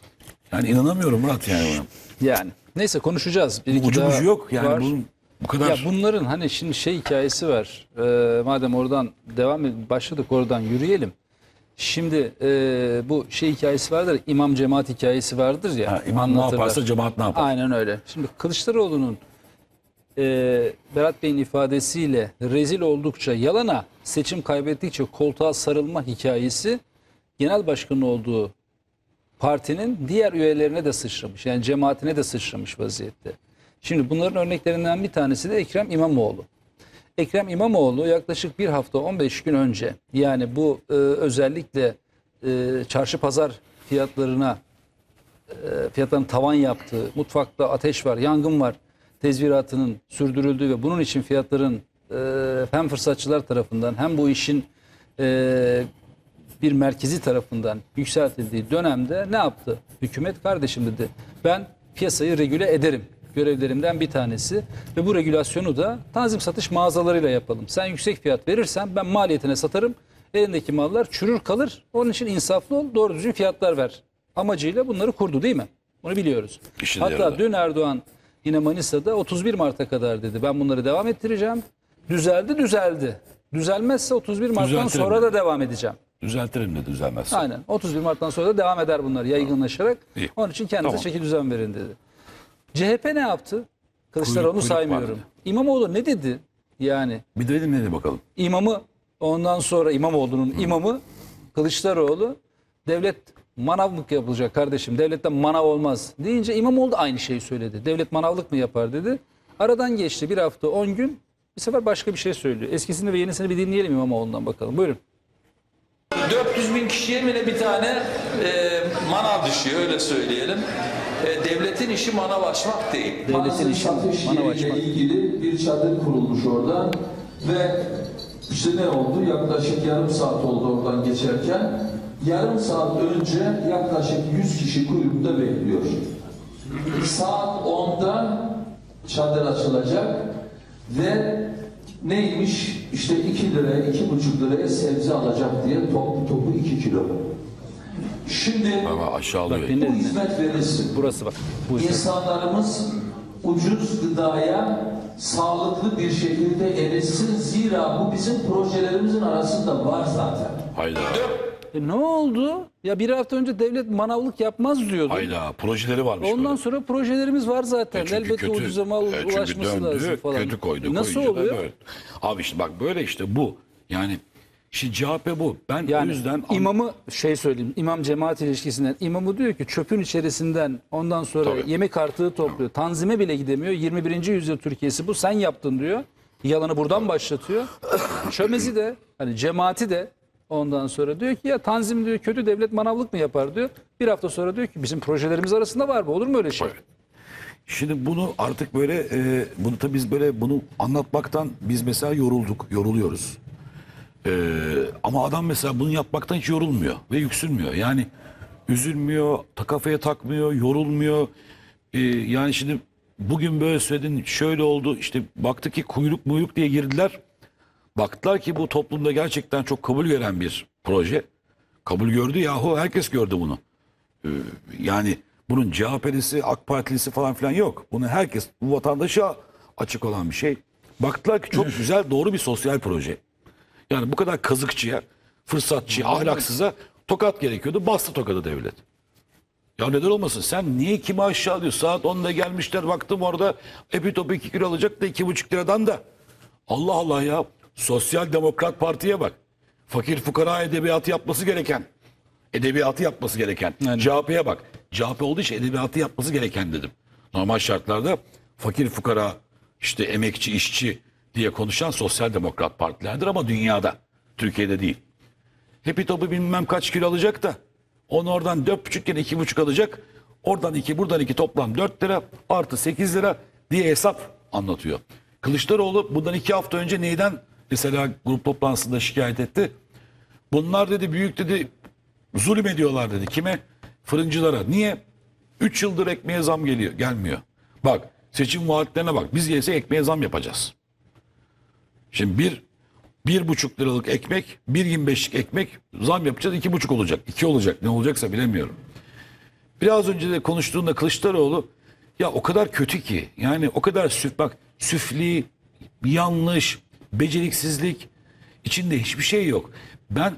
Yani inanamıyorum Murat yani buna. Yani neyse konuşacağız. Bir iki Ucu daha bucu yok yani var. bunun bu kadar. Ya bunların hani şimdi şey hikayesi var. Ee, madem oradan devam ed- başladık oradan yürüyelim. Şimdi e, bu şey hikayesi vardır. İmam cemaat hikayesi vardır ya. Ha, imam ne anlatırlar. yaparsa cemaat ne yapar? Aynen öyle. Şimdi Kılıçdaroğlu'nun e, Berat Bey'in ifadesiyle rezil oldukça yalana seçim kaybettikçe koltuğa sarılma hikayesi genel başkanı olduğu partinin diğer üyelerine de sıçramış. Yani cemaatine de sıçramış vaziyette. Şimdi bunların örneklerinden bir tanesi de Ekrem İmamoğlu. Ekrem İmamoğlu yaklaşık bir hafta 15 gün önce yani bu e, özellikle e, çarşı pazar fiyatlarına e, fiyatların tavan yaptığı, mutfakta ateş var, yangın var tezviratının sürdürüldüğü ve bunun için fiyatların e, hem fırsatçılar tarafından hem bu işin e, bir merkezi tarafından yükseltildiği dönemde ne yaptı? Hükümet kardeşim dedi ben piyasayı regüle ederim. Görevlerimden bir tanesi ve bu regülasyonu da tanzim satış mağazalarıyla yapalım. Sen yüksek fiyat verirsen ben maliyetine satarım. Elindeki mallar çürür kalır. Onun için insaflı ol, doğru düzgün fiyatlar ver. Amacıyla bunları kurdu değil mi? Bunu biliyoruz. İşine Hatta yaradı. dün Erdoğan yine Manisa'da 31 Mart'a kadar dedi. Ben bunları devam ettireceğim. Düzeldi, düzeldi. Düzelmezse 31 Mart'tan sonra da devam edeceğim. Düzeltirim de düzelmezse. Aynen. 31 Mart'tan sonra da devam eder bunlar yaygınlaşarak. İyi. Onun için kendinize Tamam. çeki düzen verin dedi. CHP ne yaptı? Kılıçdaroğlu Kuyruk- kuyruk saymıyorum. vardı. İmamoğlu ne dedi? Yani Bir de dedim ne de bakalım. imamı ondan sonra İmamoğlu'nun imamı Kılıçdaroğlu devlet manavlık yapılacak kardeşim. Devletten manav olmaz deyince İmamoğlu da aynı şeyi söyledi. Devlet manavlık mı yapar dedi. Aradan geçti bir hafta 10 gün. Bir sefer başka bir şey söylüyor. Eskisini ve yenisini bir dinleyelim İmamoğlu'ndan bakalım. Buyurun. 400 bin kişiye mi ne bir tane e, manav düşüyor öyle söyleyelim. E, devletin işi manav açmak değil. Devletin işi manav açmak. ilgili bir çadır kurulmuş orada ve işte ne oldu? Yaklaşık yarım saat oldu oradan geçerken. Yarım saat önce yaklaşık 100 kişi kuyrukta bekliyor. Saat 10'da çadır açılacak ve neymiş? İşte 2 liraya, 2,5 liraya sebze alacak diye toplu topu 2 kilo. Şimdi Ama aşağılıyor. Bak bu hizmet verilsin. Burası bak. Bu. İnsanlarımız ucuz gıdaya sağlıklı bir şekilde erişsin. Zira bu bizim projelerimizin arasında var zaten. Hayda. E ne oldu? Ya bir hafta önce devlet manavlık yapmaz diyordu. Hayda. Projeleri varmış. Ondan böyle. sonra projelerimiz var zaten. E çünkü Elbette kötü. ucuza mal E çünkü ulaşması döndü, lazım falan. Kötü koydu. Nasıl oluyor? böyle. Abi işte bak böyle işte bu. Yani şimdi CHP bu. Ben Yani o yüzden imamı şey söyleyeyim. imam cemaat ilişkisinden imamı diyor ki çöpün içerisinden ondan sonra Tabii. yemek artığı topluyor. Tanzime bile gidemiyor. 21. yüzyıl Türkiye'si bu. Sen yaptın diyor. Yalanı buradan başlatıyor. Çömezi de hani cemaati de ondan sonra diyor ki ya tanzim diyor kötü devlet manavlık mı yapar diyor. Bir hafta sonra diyor ki bizim projelerimiz arasında var mı? Olur mu öyle şey? Şimdi bunu artık böyle e, bunu tabii biz böyle bunu anlatmaktan biz mesela yorulduk, yoruluyoruz. E, ama adam mesela bunu yapmaktan hiç yorulmuyor ve yüksülmüyor. Yani üzülmüyor, kafaya takmıyor, yorulmuyor. E, yani şimdi bugün böyle söyledin, şöyle oldu. işte baktı ki kuyruk muyruk diye girdiler. Baktılar ki bu toplumda gerçekten çok kabul gören bir proje. Kabul gördü yahu herkes gördü bunu. Ee, yani bunun CHP'lisi, AK Partilisi falan filan yok. Bunu herkes, bu vatandaşa açık olan bir şey. Baktılar ki çok güzel, doğru bir sosyal proje. Yani bu kadar kazıkçıya, fırsatçıya, ahlaksıza tokat gerekiyordu. Bastı tokadı devlet. Ya neden olmasın? Sen niye kimi aşağı diyor? Saat 10'da gelmişler baktım orada epi topu 2 kilo alacak da 2,5 liradan da. Allah Allah ya. Sosyal Demokrat Parti'ye bak. Fakir fukara edebiyatı yapması gereken. Edebiyatı yapması gereken. Yani. CHP'ye bak. CHP olduğu için edebiyatı yapması gereken dedim. Normal şartlarda fakir fukara işte emekçi işçi diye konuşan sosyal demokrat partilerdir ama dünyada. Türkiye'de değil. Hepi topu bilmem kaç kilo alacak da onu oradan dört buçuk yine iki buçuk alacak. Oradan iki buradan iki toplam dört lira artı sekiz lira diye hesap anlatıyor. Kılıçdaroğlu bundan iki hafta önce neyden mesela grup toplantısında şikayet etti? Bunlar dedi büyük dedi zulüm ediyorlar dedi. Kime? Fırıncılara. Niye? Üç yıldır ekmeğe zam geliyor, gelmiyor. Bak seçim vaatlerine bak. Biz gelse ekmeğe zam yapacağız. Şimdi bir, bir buçuk liralık ekmek, bir yirmi beşlik ekmek zam yapacağız. iki buçuk olacak. iki olacak. Ne olacaksa bilemiyorum. Biraz önce de konuştuğunda Kılıçdaroğlu ya o kadar kötü ki. Yani o kadar süf, bak süfli, yanlış, beceriksizlik içinde hiçbir şey yok. Ben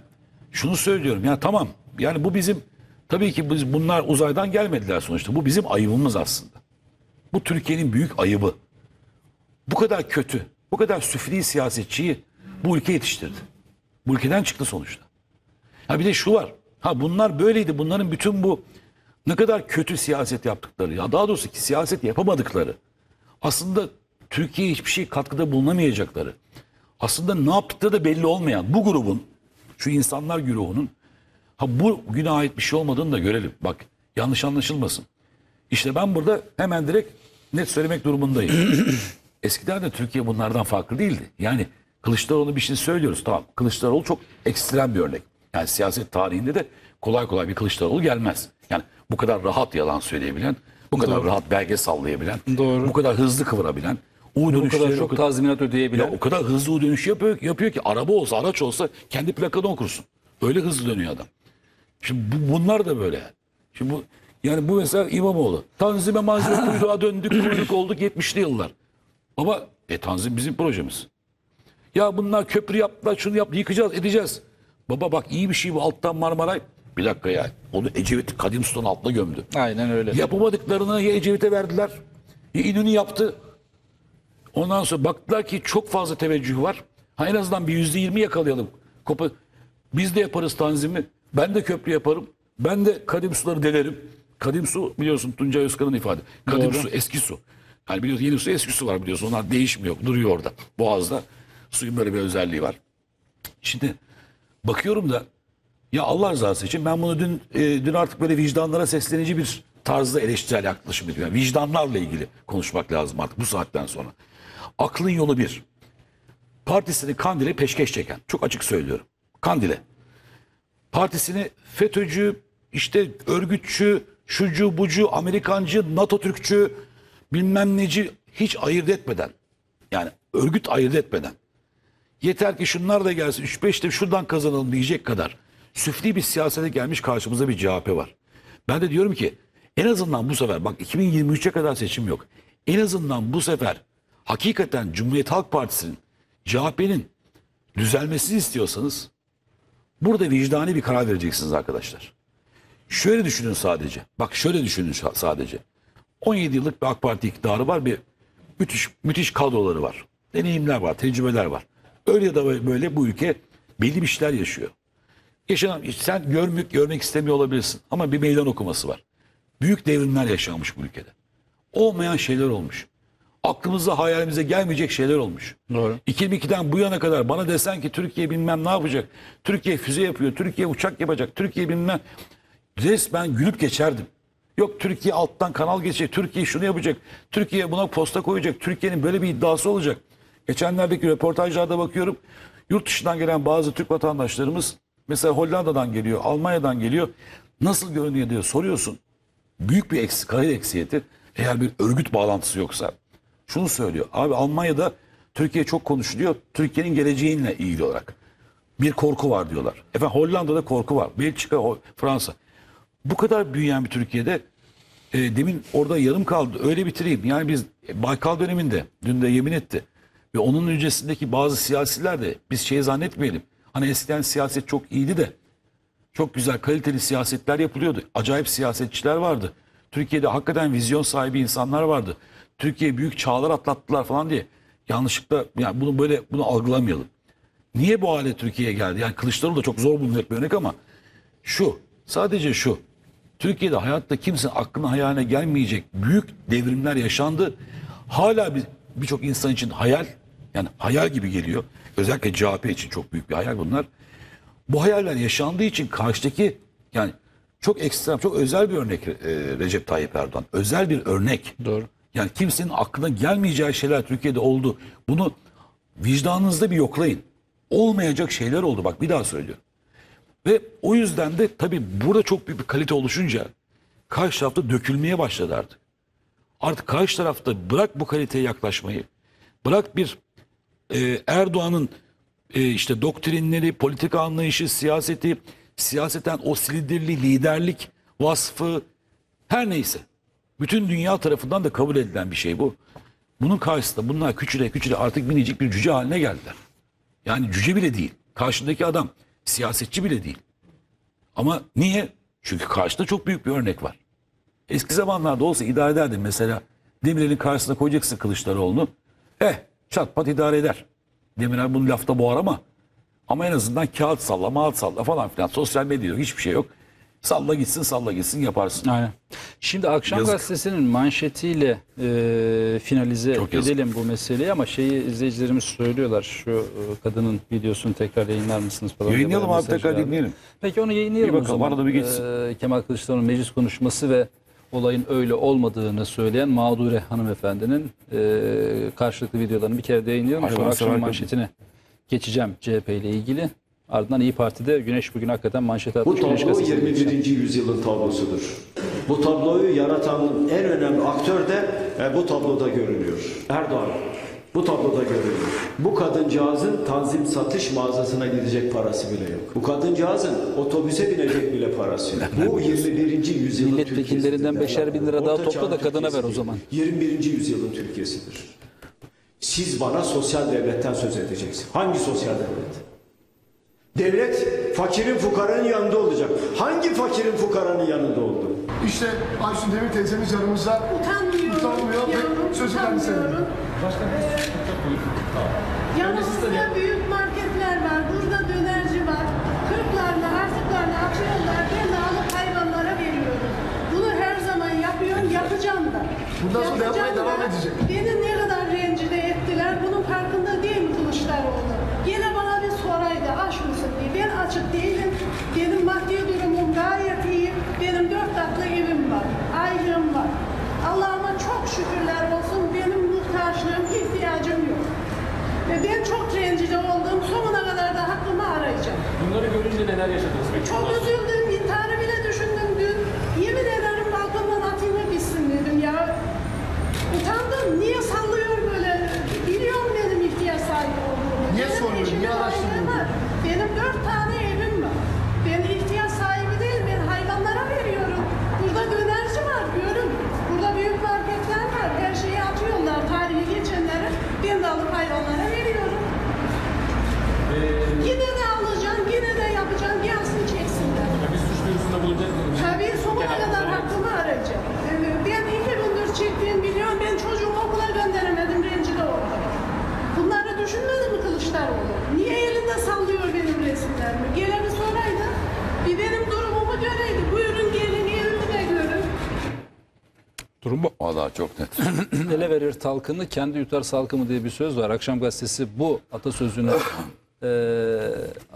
şunu söylüyorum ya tamam yani bu bizim tabii ki biz bunlar uzaydan gelmediler sonuçta. Bu bizim ayıbımız aslında. Bu Türkiye'nin büyük ayıbı. Bu kadar kötü, bu kadar süfli siyasetçiyi bu ülke yetiştirdi. Bu ülkeden çıktı sonuçta. Ha bir de şu var. Ha bunlar böyleydi. Bunların bütün bu ne kadar kötü siyaset yaptıkları ya daha doğrusu ki siyaset yapamadıkları. Aslında Türkiye'ye hiçbir şey katkıda bulunamayacakları. Aslında ne yaptıkları da belli olmayan bu grubun şu insanlar grubunun ha bu güne ait bir şey olmadığını da görelim. Bak yanlış anlaşılmasın. İşte ben burada hemen direkt net söylemek durumundayım. Eskiden de Türkiye bunlardan farklı değildi. Yani Kılıçdaroğlu bir şey söylüyoruz tamam. Kılıçdaroğlu çok ekstrem bir örnek. Yani siyaset tarihinde de kolay kolay bir Kılıçdaroğlu gelmez. Yani bu kadar rahat yalan söyleyebilen, bu kadar rahat belge sallayabilen, Doğru. bu kadar hızlı kıvırabilen, U Bu dönüşleri kadar o çok kadar- tazminat ödeyebilen. ya o kadar hızlı U dönüşü yapıyor, yapıyor ki araba olsa araç olsa kendi plakadan okursun. Öyle hızlı dönüyor adam. Şimdi bu, bunlar da böyle. Şimdi bu yani bu mesela İmamoğlu. Tanzime malzeme kuyruğa döndük kuyruk olduk 70'li yıllar. Ama e Tanzim bizim projemiz. Ya bunlar köprü yaptılar şunu yaptı yıkacağız edeceğiz. Baba bak iyi bir şey bu alttan Marmaray. Bir dakika ya onu Ecevit Kadim Sultan altına gömdü. Aynen öyle. Yapamadıklarını ya Ecevit'e verdiler. Ya İnönü yaptı. Ondan sonra baktılar ki çok fazla teveccüh var. Ha en azından bir yüzde yirmi yakalayalım. Kopa, biz de yaparız tanzimi. Ben de köprü yaparım. Ben de kadim suları delerim. Kadim su biliyorsun Tuncay Özkan'ın ifade. Kadim su eski su. Yani biliyorsun yeni su eski su var biliyorsun. Onlar değişmiyor. Duruyor orada. Boğaz'da suyun böyle bir özelliği var. Şimdi bakıyorum da ya Allah rızası için ben bunu dün e, dün artık böyle vicdanlara seslenici bir tarzda eleştirel yaklaşım ediyorum. Yani vicdanlarla ilgili konuşmak lazım artık bu saatten sonra. Aklın yolu bir. Partisini Kandil'e peşkeş çeken. Çok açık söylüyorum. Kandil'e. Partisini FETÖ'cü, işte örgütçü, şucu bucu, Amerikancı, NATO Türkçü, bilmem neci hiç ayırt etmeden. Yani örgüt ayırt etmeden. Yeter ki şunlar da gelsin 3-5 de şuradan kazanalım diyecek kadar süfli bir siyasete gelmiş karşımıza bir CHP var. Ben de diyorum ki en azından bu sefer bak 2023'e kadar seçim yok. En azından bu sefer hakikaten Cumhuriyet Halk Partisi'nin CHP'nin düzelmesini istiyorsanız burada vicdani bir karar vereceksiniz arkadaşlar. Şöyle düşünün sadece. Bak şöyle düşünün sadece. 17 yıllık bir AK Parti iktidarı var. Bir müthiş, müthiş kadroları var. Deneyimler var, tecrübeler var. Öyle ya da böyle bu ülke belli bir şeyler yaşıyor. Yaşanan, sen görmek, görmek istemiyor olabilirsin. Ama bir meydan okuması var. Büyük devrimler yaşanmış bu ülkede. Olmayan şeyler olmuş. Aklımıza hayalimize gelmeyecek şeyler olmuş. Doğru. 2002'den bu yana kadar bana desen ki Türkiye bilmem ne yapacak. Türkiye füze yapıyor. Türkiye uçak yapacak. Türkiye bilmem. Resmen gülüp geçerdim. Yok Türkiye alttan kanal geçecek. Türkiye şunu yapacak. Türkiye buna posta koyacak. Türkiye'nin böyle bir iddiası olacak. Geçenlerdeki röportajlarda bakıyorum. Yurt dışından gelen bazı Türk vatandaşlarımız mesela Hollanda'dan geliyor, Almanya'dan geliyor. Nasıl görünüyor diye soruyorsun. Büyük bir eksi, kayıt eksiyeti. Eğer bir örgüt bağlantısı yoksa. Şunu söylüyor. Abi Almanya'da Türkiye çok konuşuluyor. Türkiye'nin geleceğinle ilgili olarak. Bir korku var diyorlar. Efendim Hollanda'da korku var. Belçika, Fransa. Bu kadar büyüyen bir Türkiye'de e, demin orada yarım kaldı. Öyle bitireyim. Yani biz e, Baykal döneminde dün de yemin etti. Ve onun öncesindeki bazı siyasiler de biz şey zannetmeyelim. Hani eskiden siyaset çok iyiydi de çok güzel kaliteli siyasetler yapılıyordu. Acayip siyasetçiler vardı. Türkiye'de hakikaten vizyon sahibi insanlar vardı. Türkiye büyük çağlar atlattılar falan diye. Yanlışlıkla yani bunu böyle bunu algılamayalım. Niye bu hale Türkiye'ye geldi? Yani Kılıçdaroğlu da çok zor bulunacak bir örnek ama şu sadece şu. Türkiye'de hayatta kimsenin aklına hayaline gelmeyecek büyük devrimler yaşandı. Hala bir- birçok insan için hayal yani hayal gibi geliyor. Özellikle CHP için çok büyük bir hayal bunlar. Bu hayaller yaşandığı için karşıdaki yani çok ekstrem, çok özel bir örnek e, Recep Tayyip Erdoğan. Özel bir örnek. Doğru. Yani kimsenin aklına gelmeyeceği şeyler Türkiye'de oldu. Bunu vicdanınızda bir yoklayın. Olmayacak şeyler oldu. Bak bir daha söylüyorum. Ve o yüzden de tabii burada çok büyük bir kalite oluşunca karşı tarafta dökülmeye başladı artık. Artık karşı tarafta bırak bu kaliteye yaklaşmayı. Bırak bir e, Erdoğan'ın e, işte doktrinleri, politika anlayışı, siyaseti, siyaseten o silindirli liderlik vasfı her neyse. Bütün dünya tarafından da kabul edilen bir şey bu. Bunun karşısında bunlar küçüle küçüle artık minicik bir cüce haline geldiler. Yani cüce bile değil. Karşındaki adam siyasetçi bile değil. Ama niye? Çünkü karşıda çok büyük bir örnek var. Eski zamanlarda olsa idare ederdim. Mesela Demirel'in karşısına koyacaksın Kılıçdaroğlu'nu. Eh çat pat idare eder. Demirel bunu lafta boğar ama ama en azından kağıt salla, mağat salla falan filan. Sosyal medya yok, hiçbir şey yok. Salla gitsin, salla gitsin yaparsın. Aynen. Şimdi Akşam Yazık. Gazetesi'nin manşetiyle e, finalize Çok yazık. edelim bu meseleyi ama şeyi izleyicilerimiz söylüyorlar. Şu e, kadının videosunu tekrar yayınlar mısınız falan. Yayınlayalım abi, tekrar dinleyelim. Peki onu yayınlayalım Bir o bakalım, zaman. arada bir geçsin. E, Kemal Kılıçdaroğlu'nun meclis konuşması ve olayın öyle olmadığını söyleyen mağdure hanımefendinin e, karşılıklı videolarını bir kere de yayınlayalım. Sonra akşam manşetine geçeceğim CHP ile ilgili. Ardından İyi Parti'de Güneş bugün hakikaten manşete Bu atmış. Güneş tablo gazetesine geçeceğim. 21. yüzyılın tablosudur. Bu tabloyu yaratan en önemli aktör de e, bu tabloda görünüyor. Erdoğan. Bu tabloda görünüyor. Bu kadıncağızın tanzim satış mağazasına gidecek parası bile yok. Bu kadıncağızın otobüse binecek bile parası yok. Bu 21. yüzyılın Milletvekillerinden beşer bin lira daha topla da kadına ver o zaman. 21. yüzyılın Türkiye'sidir. Siz bana sosyal devletten söz edeceksiniz. Hangi sosyal devlet? Devlet fakirin fukaranın yanında olacak. Hangi fakirin fukaranın yanında oldu? İşte Aysun Demir teyzemiz yanımızda utanmıyor, utanmıyor ve sözü kendisine. Başka bir Yanımızda büyük marketler var. Burada dönerci var. Kırklarla, artıklarla açıyorlar. Ben de alıp hayvanlara veriyorum. Bunu her zaman yapıyorum, yapacağım da. Bundan sonra yapmaya devam edecek. Mısın diye. Ben açık değilim. Benim maddi durumum gayet iyi. Benim dört katlı evim var. Aylığım var. Allah'ıma çok şükürler olsun. Benim muhtaçlığım, ihtiyacım yok. Ve ben çok rencide oldum. Sonuna kadar da hakkımı arayacağım. Bunları görünce neler yaşadınız peki? Çok üzüldüm, intiharı bile düşündüm dün. Yemin ederim balkondan atayım da bitsin dedim ya. Utandım, niye sallıyor böyle? Biliyorum benim ihtiyaç sahibi olduğumu. Niye Benim sormuyor, eşimin niye ailem araştırmıyor? var. Benim dört tane evim var. Ben ihtiyaç sahibi değil, ben hayvanlara veriyorum. Burada dönerci var, görün. Burada büyük marketler var, her şeyi atıyorlar, tarihi geçenleri. Ben de alıp hayvanlara veriyorum. Yine de alacağım, yine de yapacağım, gelsin çeksinler. Ya bir suç duyurusunda bulunacak mısınız? Tabii sonuna Genel kadar kurulu. hakkımı arayacağım. Ee, Ben iki gündür çektiğim biliyorum. Ben çocuğumu okula gönderemedim rencide oldum. Bunları düşünmedi mi Kılıçdaroğlu? Niye elinde sallıyor benim resimlerimi? Gele bir soraydı. Bir benim durumumu göreydi. Buyurun gelin evimi de görün. Durum bu. Valla çok net. Talkını kendi yutar salkımı diye bir söz var. Akşam gazetesi bu atasözünü e,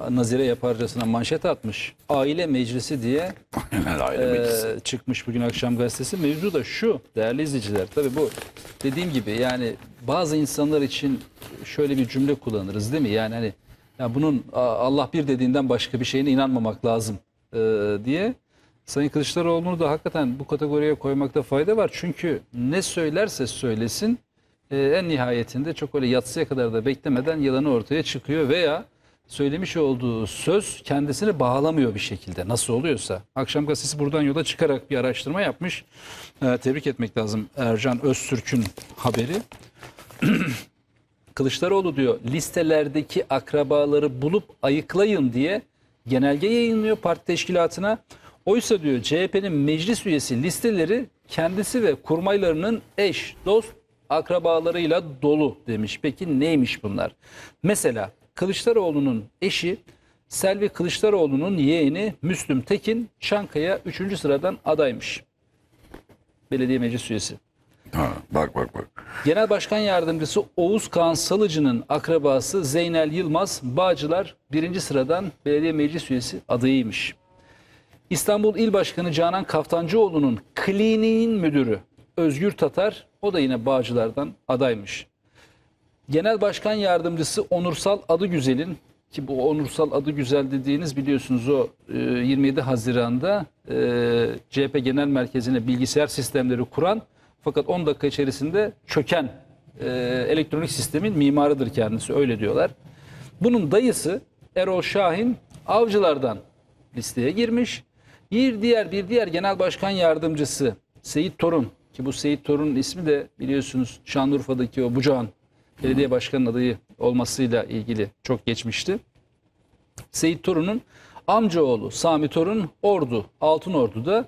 nazire yaparcasına manşet atmış. Aile meclisi diye aile e, meclisi. çıkmış bugün akşam gazetesi. Mevzu da şu değerli izleyiciler. Tabii bu dediğim gibi yani bazı insanlar için şöyle bir cümle kullanırız değil mi? Yani hani ya bunun a- Allah bir dediğinden başka bir şeyine inanmamak lazım e, diye. Sayın Kılıçdaroğlu'nu da hakikaten bu kategoriye koymakta fayda var. Çünkü ne söylerse söylesin e, en nihayetinde çok öyle yatsıya kadar da beklemeden yalanı ortaya çıkıyor veya söylemiş olduğu söz kendisini bağlamıyor bir şekilde nasıl oluyorsa. Akşam gazetesi buradan yola çıkarak bir araştırma yapmış. E, tebrik etmek lazım Ercan Öztürk'ün haberi. Kılıçdaroğlu diyor listelerdeki akrabaları bulup ayıklayın diye genelge yayınlıyor parti teşkilatına. Oysa diyor CHP'nin meclis üyesi listeleri kendisi ve kurmaylarının eş, dost, akrabalarıyla dolu demiş. Peki neymiş bunlar? Mesela Kılıçdaroğlu'nun eşi Selvi Kılıçdaroğlu'nun yeğeni Müslüm Tekin Çankaya 3. sıradan adaymış. Belediye meclis üyesi. Ha, bak bak bak. Genel Başkan Yardımcısı Oğuz Kağan Salıcı'nın akrabası Zeynel Yılmaz Bağcılar birinci sıradan belediye meclis üyesi adayıymış. İstanbul İl Başkanı Canan Kaftancıoğlu'nun kliniğin müdürü Özgür Tatar o da yine Bağcılar'dan adaymış. Genel Başkan Yardımcısı Onursal Adıgüzel'in ki bu Onursal Adıgüzel dediğiniz biliyorsunuz o e, 27 Haziran'da e, CHP Genel Merkezi'ne bilgisayar sistemleri kuran fakat 10 dakika içerisinde çöken e, elektronik sistemin mimarıdır kendisi öyle diyorlar. Bunun dayısı Erol Şahin avcılardan listeye girmiş. Bir diğer bir diğer genel başkan yardımcısı Seyit Torun ki bu Seyit Torun'un ismi de biliyorsunuz Şanlıurfa'daki o Bucağan belediye başkanı adayı olmasıyla ilgili çok geçmişti. Seyit Torun'un amcaoğlu Sami Torun Ordu, Altın Ordu'da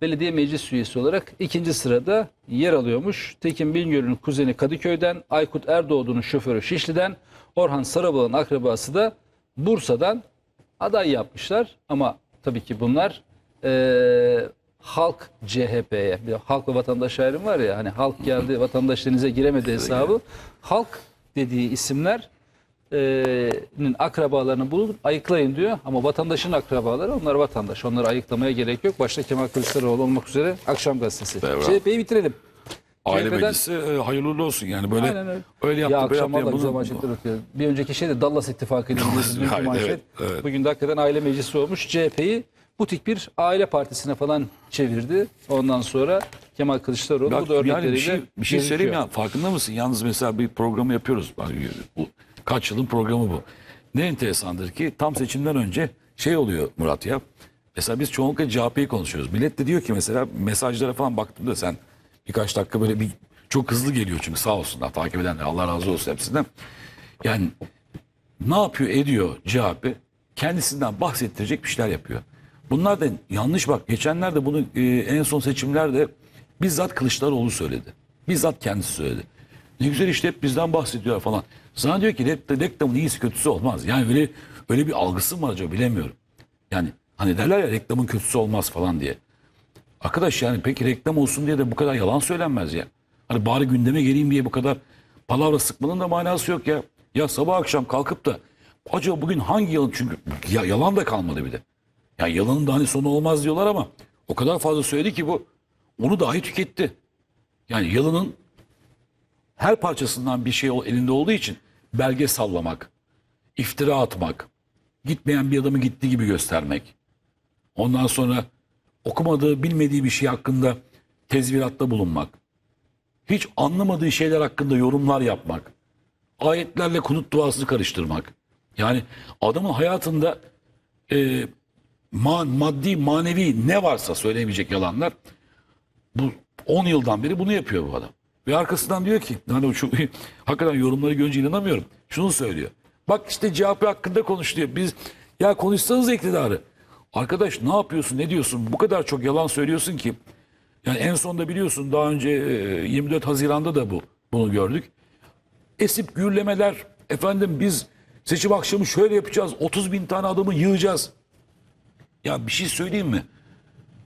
belediye meclis üyesi olarak ikinci sırada yer alıyormuş. Tekin Bingöl'ün kuzeni Kadıköy'den, Aykut Erdoğdu'nun şoförü Şişli'den, Orhan Sarabal'ın akrabası da Bursa'dan aday yapmışlar. Ama tabii ki bunlar eee, halk CHP'ye, bir halk ve vatandaş ayrımı var ya hani halk geldi vatandaş denize giremedi hesabı. Halk dediği isimler nin akrabalarını bulup ayıklayın diyor. Ama vatandaşın akrabaları onlar vatandaş. Onları ayıklamaya gerek yok. Başta Kemal Kılıçdaroğlu olmak üzere Akşam Gazetesi. CHP'yi bitirelim. Aile CHP'den meclisi e, hayırlı uğurlu olsun. Yani böyle Aynen öyle. öyle ya yaptı, böyle akşam yaptı. bunu- manşetler okuyor. Bir önceki şey de Dallas biliyorsunuz, dünkü Aynen, manşet. evet, evet. Bugün de hakikaten aile meclisi olmuş. CHP'yi butik bir aile partisine falan çevirdi. Ondan sonra Kemal Kılıçdaroğlu Bak, bu da örnekleriyle yani bir şey, bir şey söyleyeyim ya farkında mısın? Yalnız mesela bir programı yapıyoruz. Bu, kaç yılın programı bu. Ne enteresandır ki tam seçimden önce şey oluyor Murat ya. Mesela biz çoğunlukla CHP'yi konuşuyoruz. Millet de diyor ki mesela mesajlara falan baktığımda sen birkaç dakika böyle bir çok hızlı geliyor çünkü sağ olsunlar takip edenler Allah razı olsun hepsinden. Yani ne yapıyor ediyor CHP? Kendisinden bahsettirecek bir şeyler yapıyor. Bunlar da yanlış bak. Geçenlerde bunu e, en son seçimlerde bizzat Kılıçdaroğlu söyledi. Bizzat kendisi söyledi. Ne güzel işte hep bizden bahsediyor falan. Sana diyor ki rek- reklamın iyisi kötüsü olmaz. Yani öyle öyle bir algısı mı acaba bilemiyorum. Yani hani derler ya reklamın kötüsü olmaz falan diye. Arkadaş yani peki reklam olsun diye de bu kadar yalan söylenmez ya. Hani bari gündeme geleyim diye bu kadar palavra sıkmanın da manası yok ya. Ya sabah akşam kalkıp da acaba bugün hangi yalan çünkü ya, yalan da kalmadı bir de. Ya yalanın da hani sonu olmaz diyorlar ama o kadar fazla söyledi ki bu onu dahi tüketti. Yani yalanın her parçasından bir şey elinde olduğu için belge sallamak, iftira atmak, gitmeyen bir adamı gitti gibi göstermek. Ondan sonra okumadığı, bilmediği bir şey hakkında tezviratta bulunmak. Hiç anlamadığı şeyler hakkında yorumlar yapmak. Ayetlerle kunut duasını karıştırmak. Yani adamın hayatında e, ma- maddi, manevi ne varsa söylemeyecek yalanlar bu 10 yıldan beri bunu yapıyor bu adam. Ve arkasından diyor ki hani çok hakikaten yorumları görünce inanamıyorum. Şunu söylüyor. Bak işte CHP hakkında konuşuyor. Biz ya konuşsanız iktidarı. Arkadaş ne yapıyorsun ne diyorsun bu kadar çok yalan söylüyorsun ki. Yani en sonunda biliyorsun daha önce e, 24 Haziran'da da bu bunu gördük. Esip gürlemeler efendim biz seçim akşamı şöyle yapacağız 30 bin tane adamı yığacağız. Ya bir şey söyleyeyim mi?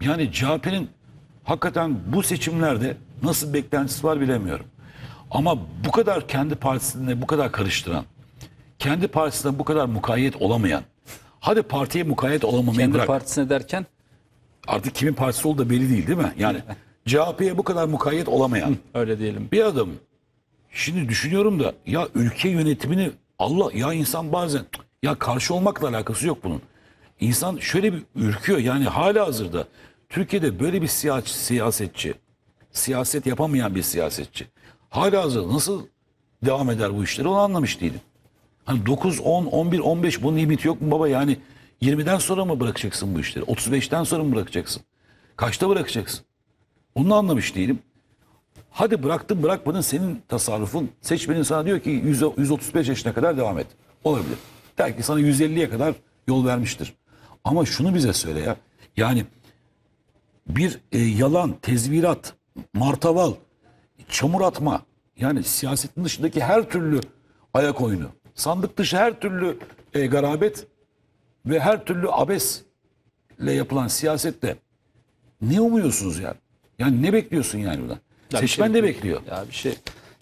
Yani CHP'nin hakikaten bu seçimlerde nasıl beklentisi var bilemiyorum. Ama bu kadar kendi partisinde bu kadar karıştıran, kendi partisinde bu kadar mukayyet olamayan, hadi partiye mukayyet olamamayı Kendi bırak. partisine derken Artık kimin partisi olduğu da belli değil değil mi? Yani CHP'ye bu kadar mukayyet olamayan öyle diyelim. bir adam. Şimdi düşünüyorum da ya ülke yönetimini Allah ya insan bazen ya karşı olmakla alakası yok bunun. İnsan şöyle bir ürküyor yani hala hazırda Türkiye'de böyle bir siya- siyasetçi, siyaset yapamayan bir siyasetçi hala hazırda nasıl devam eder bu işleri onu anlamış değilim. Hani 9, 10, 11, 15 bunun limiti yok mu baba yani 20'den sonra mı bırakacaksın bu işleri? 35'ten sonra mı bırakacaksın? Kaçta bırakacaksın? Onu anlamış değilim. Hadi bıraktın bırakmadın senin tasarrufun. Seçmenin sana diyor ki 100 135 yaşına kadar devam et. Olabilir. Belki sana 150'ye kadar yol vermiştir. Ama şunu bize söyle ya. Yani bir e, yalan, tezvirat, martaval, çamur atma. Yani siyasetin dışındaki her türlü ayak oyunu. Sandık dışı her türlü e, garabet ve her türlü abesle yapılan siyasette ne umuyorsunuz yani? Yani ne bekliyorsun yani buradan? Ya Seçmen şey- de bekliyor. Ya bir şey.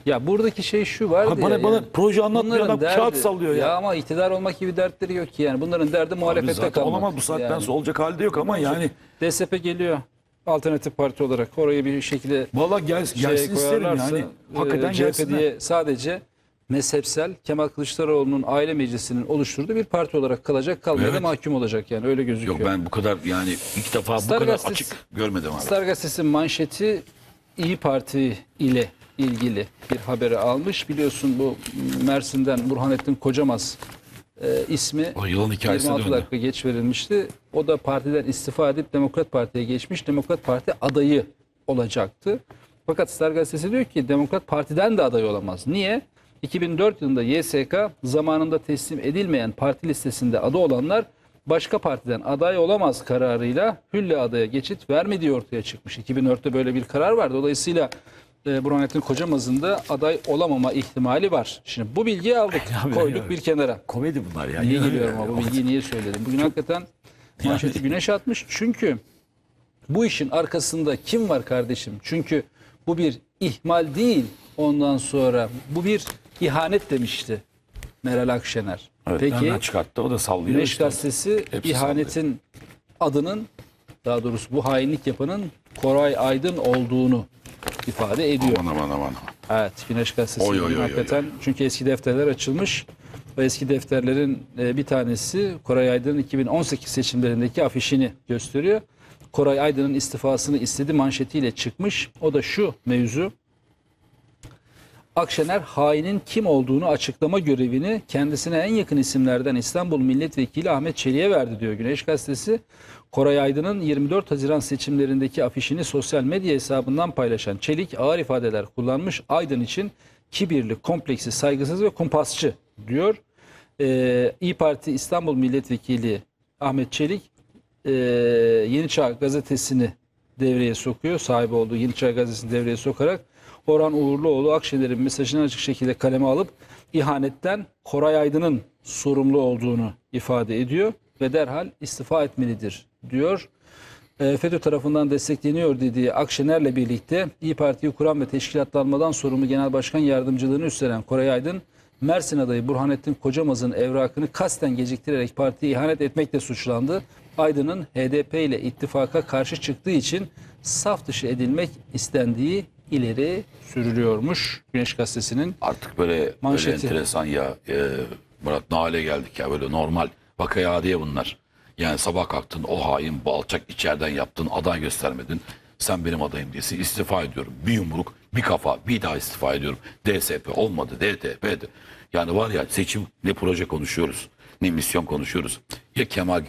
Ya buradaki şey şu var. Ha, bana- bana proje anlatmıyor bunların adam, kağıt sallıyor ya. ama iktidar olmak gibi dertleri yok ki yani. Bunların derdi Abi muhalefette zaten kalmak. olamaz bu saatten Yani. sonra olacak halde yok ama yani DSP geliyor. Alternatif parti olarak orayı bir şekilde valla gel, şey gelsin isterim koyarlarsa, yani. Hakikaten e, CHP gelsinler. diye sadece mezhepsel Kemal Kılıçdaroğlu'nun aile meclisinin oluşturduğu bir parti olarak kalacak kalmaya da Evet. mahkum olacak yani öyle gözüküyor. Yok ben bu kadar yani ilk defa bu Star kadar Gazetesi- açık görmedim abi. Star Gazetesi'nin manşeti İyi Parti ile ilgili bir haberi almış. Biliyorsun bu Mersin'den Burhanettin Kocamaz e, ismi O hikayesine 26 döndü. dakika geç verilmişti. O da partiden istifa edip Demokrat Parti'ye geçmiş. Demokrat Parti adayı olacaktı. Fakat Star Gazetesi diyor ki Demokrat Parti'den de aday olamaz. Niye? 2004 yılında YSK zamanında teslim edilmeyen parti listesinde adı olanlar başka partiden aday olamaz kararıyla Hülle adaya geçit vermediği ortaya çıkmış. 2004'te böyle bir karar var. Dolayısıyla e, Burhanettin Kocamaz'ın da aday olamama ihtimali var. Şimdi bu bilgiyi aldık, koyduk bir kenara. Komedi bunlar ya. Niye geliyorum ama bu bilgiyi niye söyledim? Bugün hakikaten manşeti güneş atmış. Çünkü bu işin arkasında kim var kardeşim? Çünkü bu bir ihmal değil ondan sonra. Bu bir ihanet demişti Meral Akşener. Evet, Peki çıkarttı o da sallıyor. Güneş işte. Gazetesi Hepsi ihanetin adının daha doğrusu bu hainlik yapanın Koray Aydın olduğunu ifade ediyor. Aman aman aman. Evet Güneş Gazetesi Oy, oy, oy, oy, hakikaten çünkü eski defterler açılmış. O eski defterlerin e, bir tanesi Koray Aydın'ın 2018 seçimlerindeki afişini gösteriyor. Koray Aydın'ın istifasını istedi manşetiyle çıkmış. O da şu mevzu. Akşener hainin kim olduğunu açıklama görevini kendisine en yakın isimlerden İstanbul Milletvekili Ahmet Çelik'e verdi diyor Güneş Gazetesi. Koray Aydın'ın 24 Haziran seçimlerindeki afişini sosyal medya hesabından paylaşan Çelik ağır ifadeler kullanmış. Aydın için kibirli, kompleksi, saygısız ve kumpasçı diyor. Ee, İyi Parti İstanbul Milletvekili Ahmet Çelik e, Yeni Çağ gazetesini devreye sokuyor. Sahibi olduğu Yeni Çağ gazetesini devreye sokarak Orhan Uğurluoğlu Akşener'in mesajını açık şekilde kaleme alıp ihanetten Koray Aydın'ın sorumlu olduğunu ifade ediyor ve derhal istifa etmelidir diyor. e, FETÖ tarafından destekleniyor dediği Akşener'le birlikte İyi Parti'yi kuran ve teşkilatlanmadan sorumlu Genel Başkan Yardımcılığını üstlenen Koray Aydın, Mersin adayı Burhanettin Kocamaz'ın evrakını kasten geciktirerek partiye ihanet etmekle suçlandı. Aydın'ın HDP ile ittifaka karşı çıktığı için saf dışı edilmek istendiği ileri sürülüyormuş Güneş Gazetesi'nin. Artık böyle, böyle Manşeti. enteresan ya. E, Murat ne hale geldik ya böyle normal vakaya diye bunlar. Yani sabah kalktın o hain bu alçak içeriden yaptın aday göstermedin. Sen benim adayım diyesin istifa ediyorum. Bir yumruk bir kafa bir daha istifa ediyorum. DSP olmadı DTP. de. Yani var ya seçim ne proje konuşuyoruz ne misyon konuşuyoruz. Ya Kemal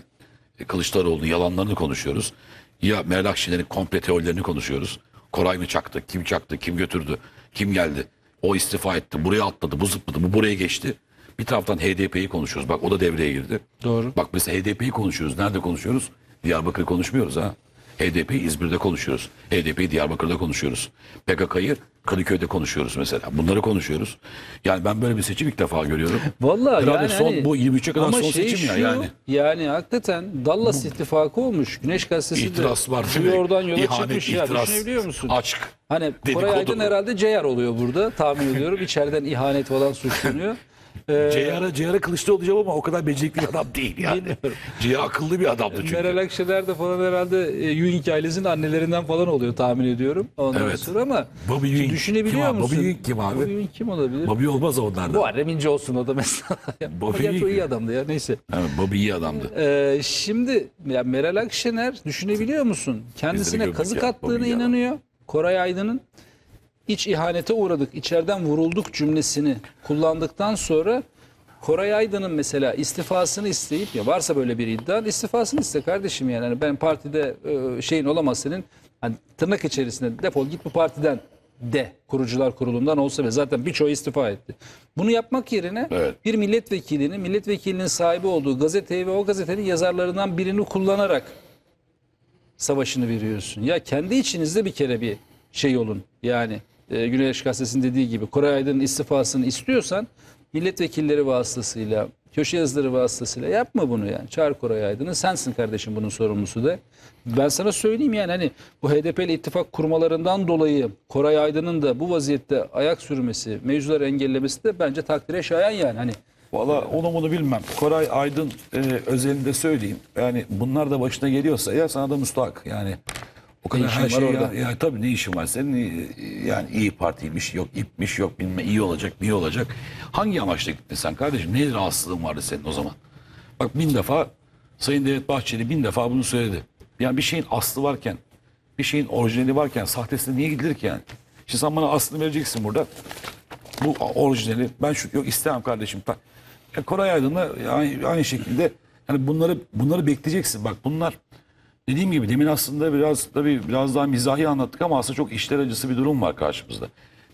Kılıçdaroğlu'nun yalanlarını konuşuyoruz. Ya Meral Akşener'in komple teorilerini konuşuyoruz. Koray mı çaktı? Kim çaktı? Kim götürdü? Kim geldi? O istifa etti. Buraya atladı. Bu zıpladı. Bu buraya geçti. Bir taraftan HDP'yi konuşuyoruz. Bak o da devreye girdi. Doğru. Bak mesela HDP'yi konuşuyoruz. Nerede konuşuyoruz? Diyarbakır konuşmuyoruz ha. HDP'yi İzmir'de konuşuyoruz. HDP'yi Diyarbakır'da konuşuyoruz. PKK'yı Kadıköy'de konuşuyoruz mesela. Bunları konuşuyoruz. Yani ben böyle bir seçim ilk defa görüyorum. Vallahi Herhalde yani son hani- bu 23'e kadar son şey seçim ya şu, yani. Yani hakikaten Dallas ittifakı olmuş. Güneş Gazetesi de İtiraz var. oradan yola İhanet, çıkmış ya. itiraz, Düşünebiliyor musun? Aşk. Hani. Koray Aydın herhalde Ceyar oluyor burada tahmin ediyorum. İçeriden ihanet falan suçlanıyor. Ee, Ceyara, Ceyara Kılıçdaroğlu diyeceğim ama o kadar becerikli bir adam değil yani. Bilmiyorum. Akıllı bir adamdı çünkü. Meral Akşener de falan herhalde e, Ewing ailesinin annelerinden falan oluyor tahmin ediyorum. Ondan Evet. sonra ama Bobby Ewing. düşünebiliyor Kim abi? musun? Bobby Ewing kim abi? Bobby Ewing kim olabilir? Bobby olmaz onlardan. Muharrem İnce olsun o da mesela. Bobby Ama gerçi o iyi adamdı ya neyse. Evet, Bobby iyi adamdı. Ee, şimdi ya Meral Akşener düşünebiliyor musun? Kendisine gördük kazık ya, attığına Bobby ya. inanıyor. Koray Aydın'ın iç ihanete uğradık, içeriden vurulduk cümlesini kullandıktan sonra Koray Aydın'ın mesela istifasını isteyip ya varsa böyle bir iddia istifasını iste kardeşim yani. Hani ben partide e, şeyin olamaz senin hani tırnak içerisinde defol git bu partiden de kurucular kurulundan olsa ve zaten birçoğu istifa etti. Bunu yapmak yerine Evet. bir milletvekilini, milletvekilinin sahibi olduğu gazeteyi ve o gazetenin yazarlarından birini kullanarak savaşını veriyorsun. Ya kendi içinizde bir kere bir şey olun. Yani e, Güneş Gazetesi'nin dediği gibi Koray Aydın'ın istifasını istiyorsan milletvekilleri vasıtasıyla, köşe yazıları vasıtasıyla yapma bunu yani. Çağır Koray Aydın'ı sensin kardeşim bunun sorumlusu da. Ben sana söyleyeyim yani hani bu HDP ile ittifak kurmalarından dolayı Koray Aydın'ın da bu vaziyette ayak sürmesi, mevzuları engellemesi de bence takdire şayan yani. Hani Valla onu bunu bilmem. Koray Aydın e, özelinde söyleyeyim. Yani bunlar da başına geliyorsa ya sana da müstahak. Yani o kadar her var şey orada? ya, ya tabii ne işin var senin e, yani iyi partiymiş yok ipmiş yok bilme iyi olacak iyi olacak. Hangi amaçla gittin sen kardeşim? Ne rahatsızlığın vardı senin o zaman? Bak bin defa Sayın Devlet Bahçeli bin defa bunu söyledi. Yani bir şeyin aslı varken bir şeyin orijinali varken sahtesine niye gidilir ki yani? Şimdi sen bana aslını vereceksin burada. Bu orijinali ben şu yok istemem kardeşim. Ya Koray Aydın'la aynı, aynı şekilde yani bunları bunları bekleyeceksin. Bak bunlar dediğim gibi demin aslında biraz tabii biraz daha mizahi anlattık ama aslında çok işler acısı bir durum var karşımızda.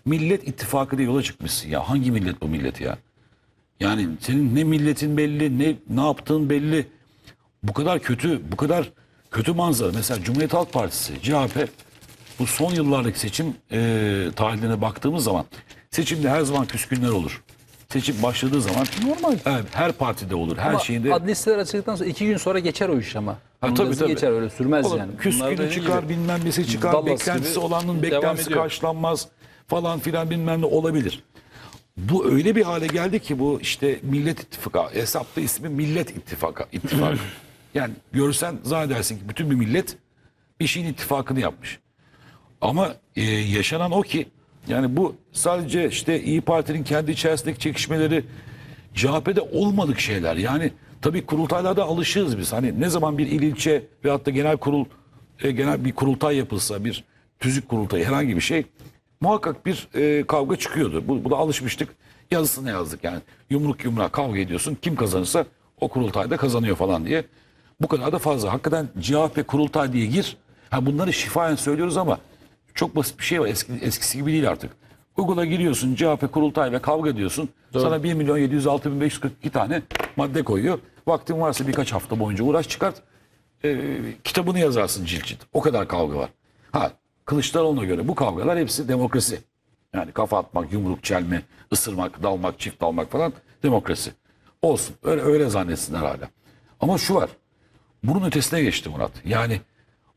Millet ittifakı diye yola çıkmışsın ya. Hangi millet bu millet ya? Yani senin ne milletin belli, ne ne yaptığın belli. Bu kadar kötü, bu kadar kötü manzara. Mesela Cumhuriyet Halk Partisi, CHP bu son yıllardaki seçim e, tarihlerine baktığımız zaman seçimde her zaman küskünler olur. Seçim başladığı zaman normal. Evet, her partide olur. Her ama şeyinde adli listeler açıldıktan sonra iki gün sonra geçer o iş ama. Ha, tabii, tabii. geçer öyle sürmez Olur. yani. Küskünü çıkar gibi. bilmem nesi çıkar. Dallas beklentisi olanın beklentisi karşılanmaz falan filan bilmem ne olabilir. Bu öyle bir hale geldi ki bu işte Millet İttifakı. Hesapta ismi Millet İttifakı. İttifakı. yani görsen zannedersin ki bütün bir millet bir şeyin ittifakını yapmış. Ama e, yaşanan o ki yani bu sadece işte İyi Parti'nin kendi içerisindeki çekişmeleri CHP'de olmadık şeyler. Yani tabii kurultaylarda alışığız biz. Hani ne zaman bir il ilçe veyahut da genel kurul e, genel bir kurultay yapılsa bir tüzük kurultayı herhangi bir şey muhakkak bir e, kavga çıkıyordu. Bu, bu da alışmıştık. Yazısını yazdık yani. Yumruk yumruğa kavga ediyorsun. Kim kazanırsa o kurultayda kazanıyor falan diye. Bu kadar da fazla. Hakikaten CHP kurultay diye gir. Ha bunları şifayen söylüyoruz ama çok basit bir şey var. Eski, eskisi gibi değil artık. Google'a giriyorsun CHP kurultay ve kavga ediyorsun. Sana 1 milyon 706 bin 542 tane madde koyuyor. Vaktin varsa birkaç hafta boyunca uğraş çıkart. Ee, kitabını yazarsın cilt cilt. O kadar kavga var. Ha Kılıçdaroğlu'na göre bu kavgalar hepsi demokrasi. Yani kafa atmak, yumruk çelme, ısırmak, dalmak, çift dalmak falan demokrasi. Olsun. Öyle öyle zannetsinler hala. Ama şu var. Bunun ötesine geçti Murat. Yani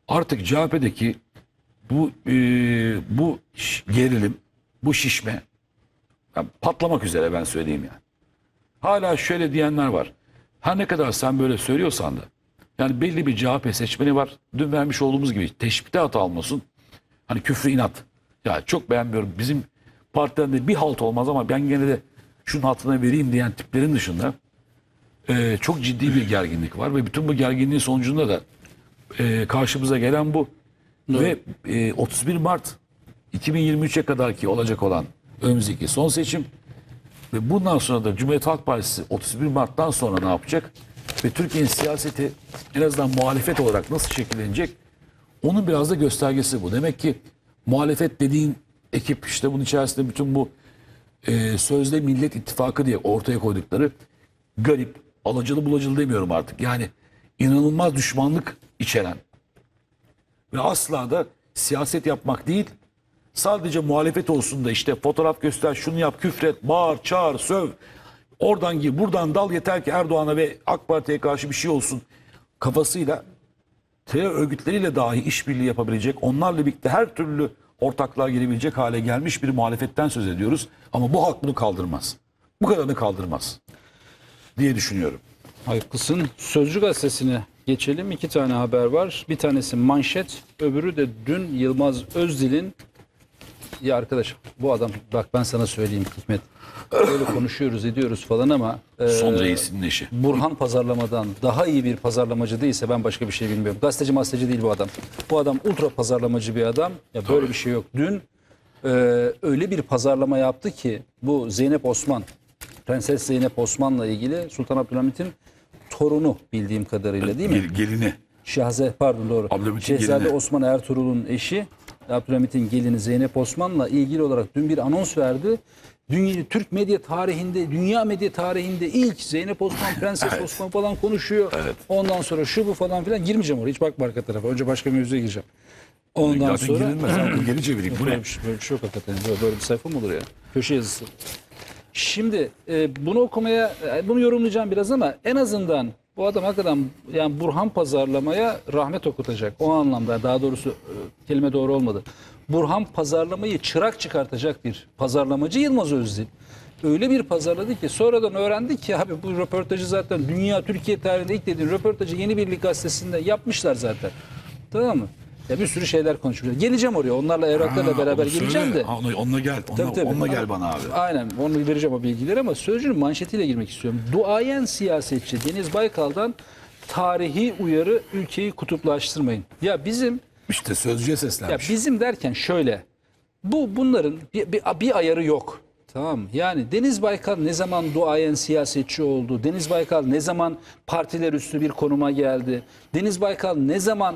Artık CHP'deki bu e, bu gerilim, bu şişme ya patlamak üzere ben söyleyeyim yani. Hala şöyle diyenler var. Her ne kadar sen böyle söylüyorsan da yani belli bir CHP seçmeni var. Dün vermiş olduğumuz gibi teşbihte hata almasın. Hani küfrü inat. Ya çok beğenmiyorum. Bizim partiden de bir halt olmaz ama ben gene de şunun altına vereyim diyen tiplerin dışında e, çok ciddi bir gerginlik var ve bütün bu gerginliğin sonucunda da e, karşımıza gelen bu. Ve e, 31 Mart 2023'e kadar ki olacak olan önümüzdeki son seçim ve bundan sonra da Cumhuriyet Halk Partisi 31 Mart'tan sonra ne yapacak? Ve Türkiye'nin siyaseti en azından muhalefet olarak nasıl şekillenecek? Onun biraz da göstergesi bu. Demek ki muhalefet dediğin ekip işte bunun içerisinde bütün bu e, sözde Millet İttifakı diye ortaya koydukları garip, alacılı bulacılı demiyorum artık. Yani inanılmaz düşmanlık içeren ve asla da siyaset yapmak değil sadece muhalefet olsun da işte fotoğraf göster, şunu yap, küfret, bağır, çağır, söv. Oradan gir, buradan dal yeter ki Erdoğan'a ve AK Parti'ye karşı bir şey olsun kafasıyla terör örgütleriyle dahi işbirliği yapabilecek, onlarla birlikte her türlü ortaklığa girebilecek hale gelmiş bir muhalefetten söz ediyoruz. Ama bu halk bunu kaldırmaz. Bu kadarını kaldırmaz diye düşünüyorum. Haklısın. Sözcü gazetesine geçelim. İki tane haber var. Bir tanesi manşet, öbürü de dün Yılmaz Özdil'in ya arkadaş bu adam bak ben sana söyleyeyim Hikmet. Böyle konuşuyoruz ediyoruz falan ama e, Son reisinin eşi. Burhan pazarlamadan daha iyi bir pazarlamacı değilse ben başka bir şey bilmiyorum. Gazeteci gazeteci değil bu adam. Bu adam ultra pazarlamacı bir adam. Ya böyle bir şey yok. Dün e, öyle bir pazarlama yaptı ki bu Zeynep Osman, Prenses Zeynep Osman'la ilgili Sultan Abdülhamit'in torunu bildiğim kadarıyla değil mi? Gel- gelini. Şahze pardon doğru. Abdülhamit'in Şehzade gelini. Osman Ertuğrul'un eşi Abdülhamit'in gelini Zeynep Osman'la ilgili olarak dün bir anons verdi. Dünya, Türk medya tarihinde, dünya medya tarihinde ilk Zeynep Osman, Prenses Osman falan konuşuyor. Ondan sonra şu bu falan filan girmeyeceğim oraya. Hiç bakma arka tarafa. Önce başka mevzuya gireceğim. Ondan Zaten sonra girilmez. Geri çevireyim. Bu ne? şey, böyle bir şey yok hakikaten. Böyle, böyle bir sayfa mı olur ya? Köşe yazısı. Şimdi e, bunu okumaya, e, bunu yorumlayacağım biraz ama en azından bu adam hakikaten yani Burhan pazarlamaya rahmet okutacak. O anlamda daha doğrusu e, kelime doğru olmadı. Burhan pazarlamayı çırak çıkartacak bir pazarlamacı Yılmaz Özdil. Öyle bir pazarladı ki sonradan öğrendik ki abi bu röportajı zaten dünya Türkiye tarihinde ilk dediğin röportajı Yeni Birlik gazetesinde yapmışlar zaten. Tamam mı? Ya bir sürü şeyler konuşuluyor. Geleceğim oraya. Onlarla evraklarla Ha, beraber onu söyle. geleceğim de. Ha, Onunla, onunla gel. Onunla, Tabii, tabii. onunla gel bana abi. Aynen onu vereceğim o bilgileri ama sözcünün manşetiyle girmek istiyorum. Duayen siyasetçi Deniz Baykal'dan tarihi uyarı ülkeyi kutuplaştırmayın. Ya bizim İşte sözcüye ya seslenmiş. bizim derken şöyle. Bu bunların bir, bir, bir ayarı yok. Tamam mı? Yani Deniz Baykal ne zaman duayen siyasetçi oldu? Deniz Baykal ne zaman partiler üstü bir konuma geldi? Deniz Baykal ne zaman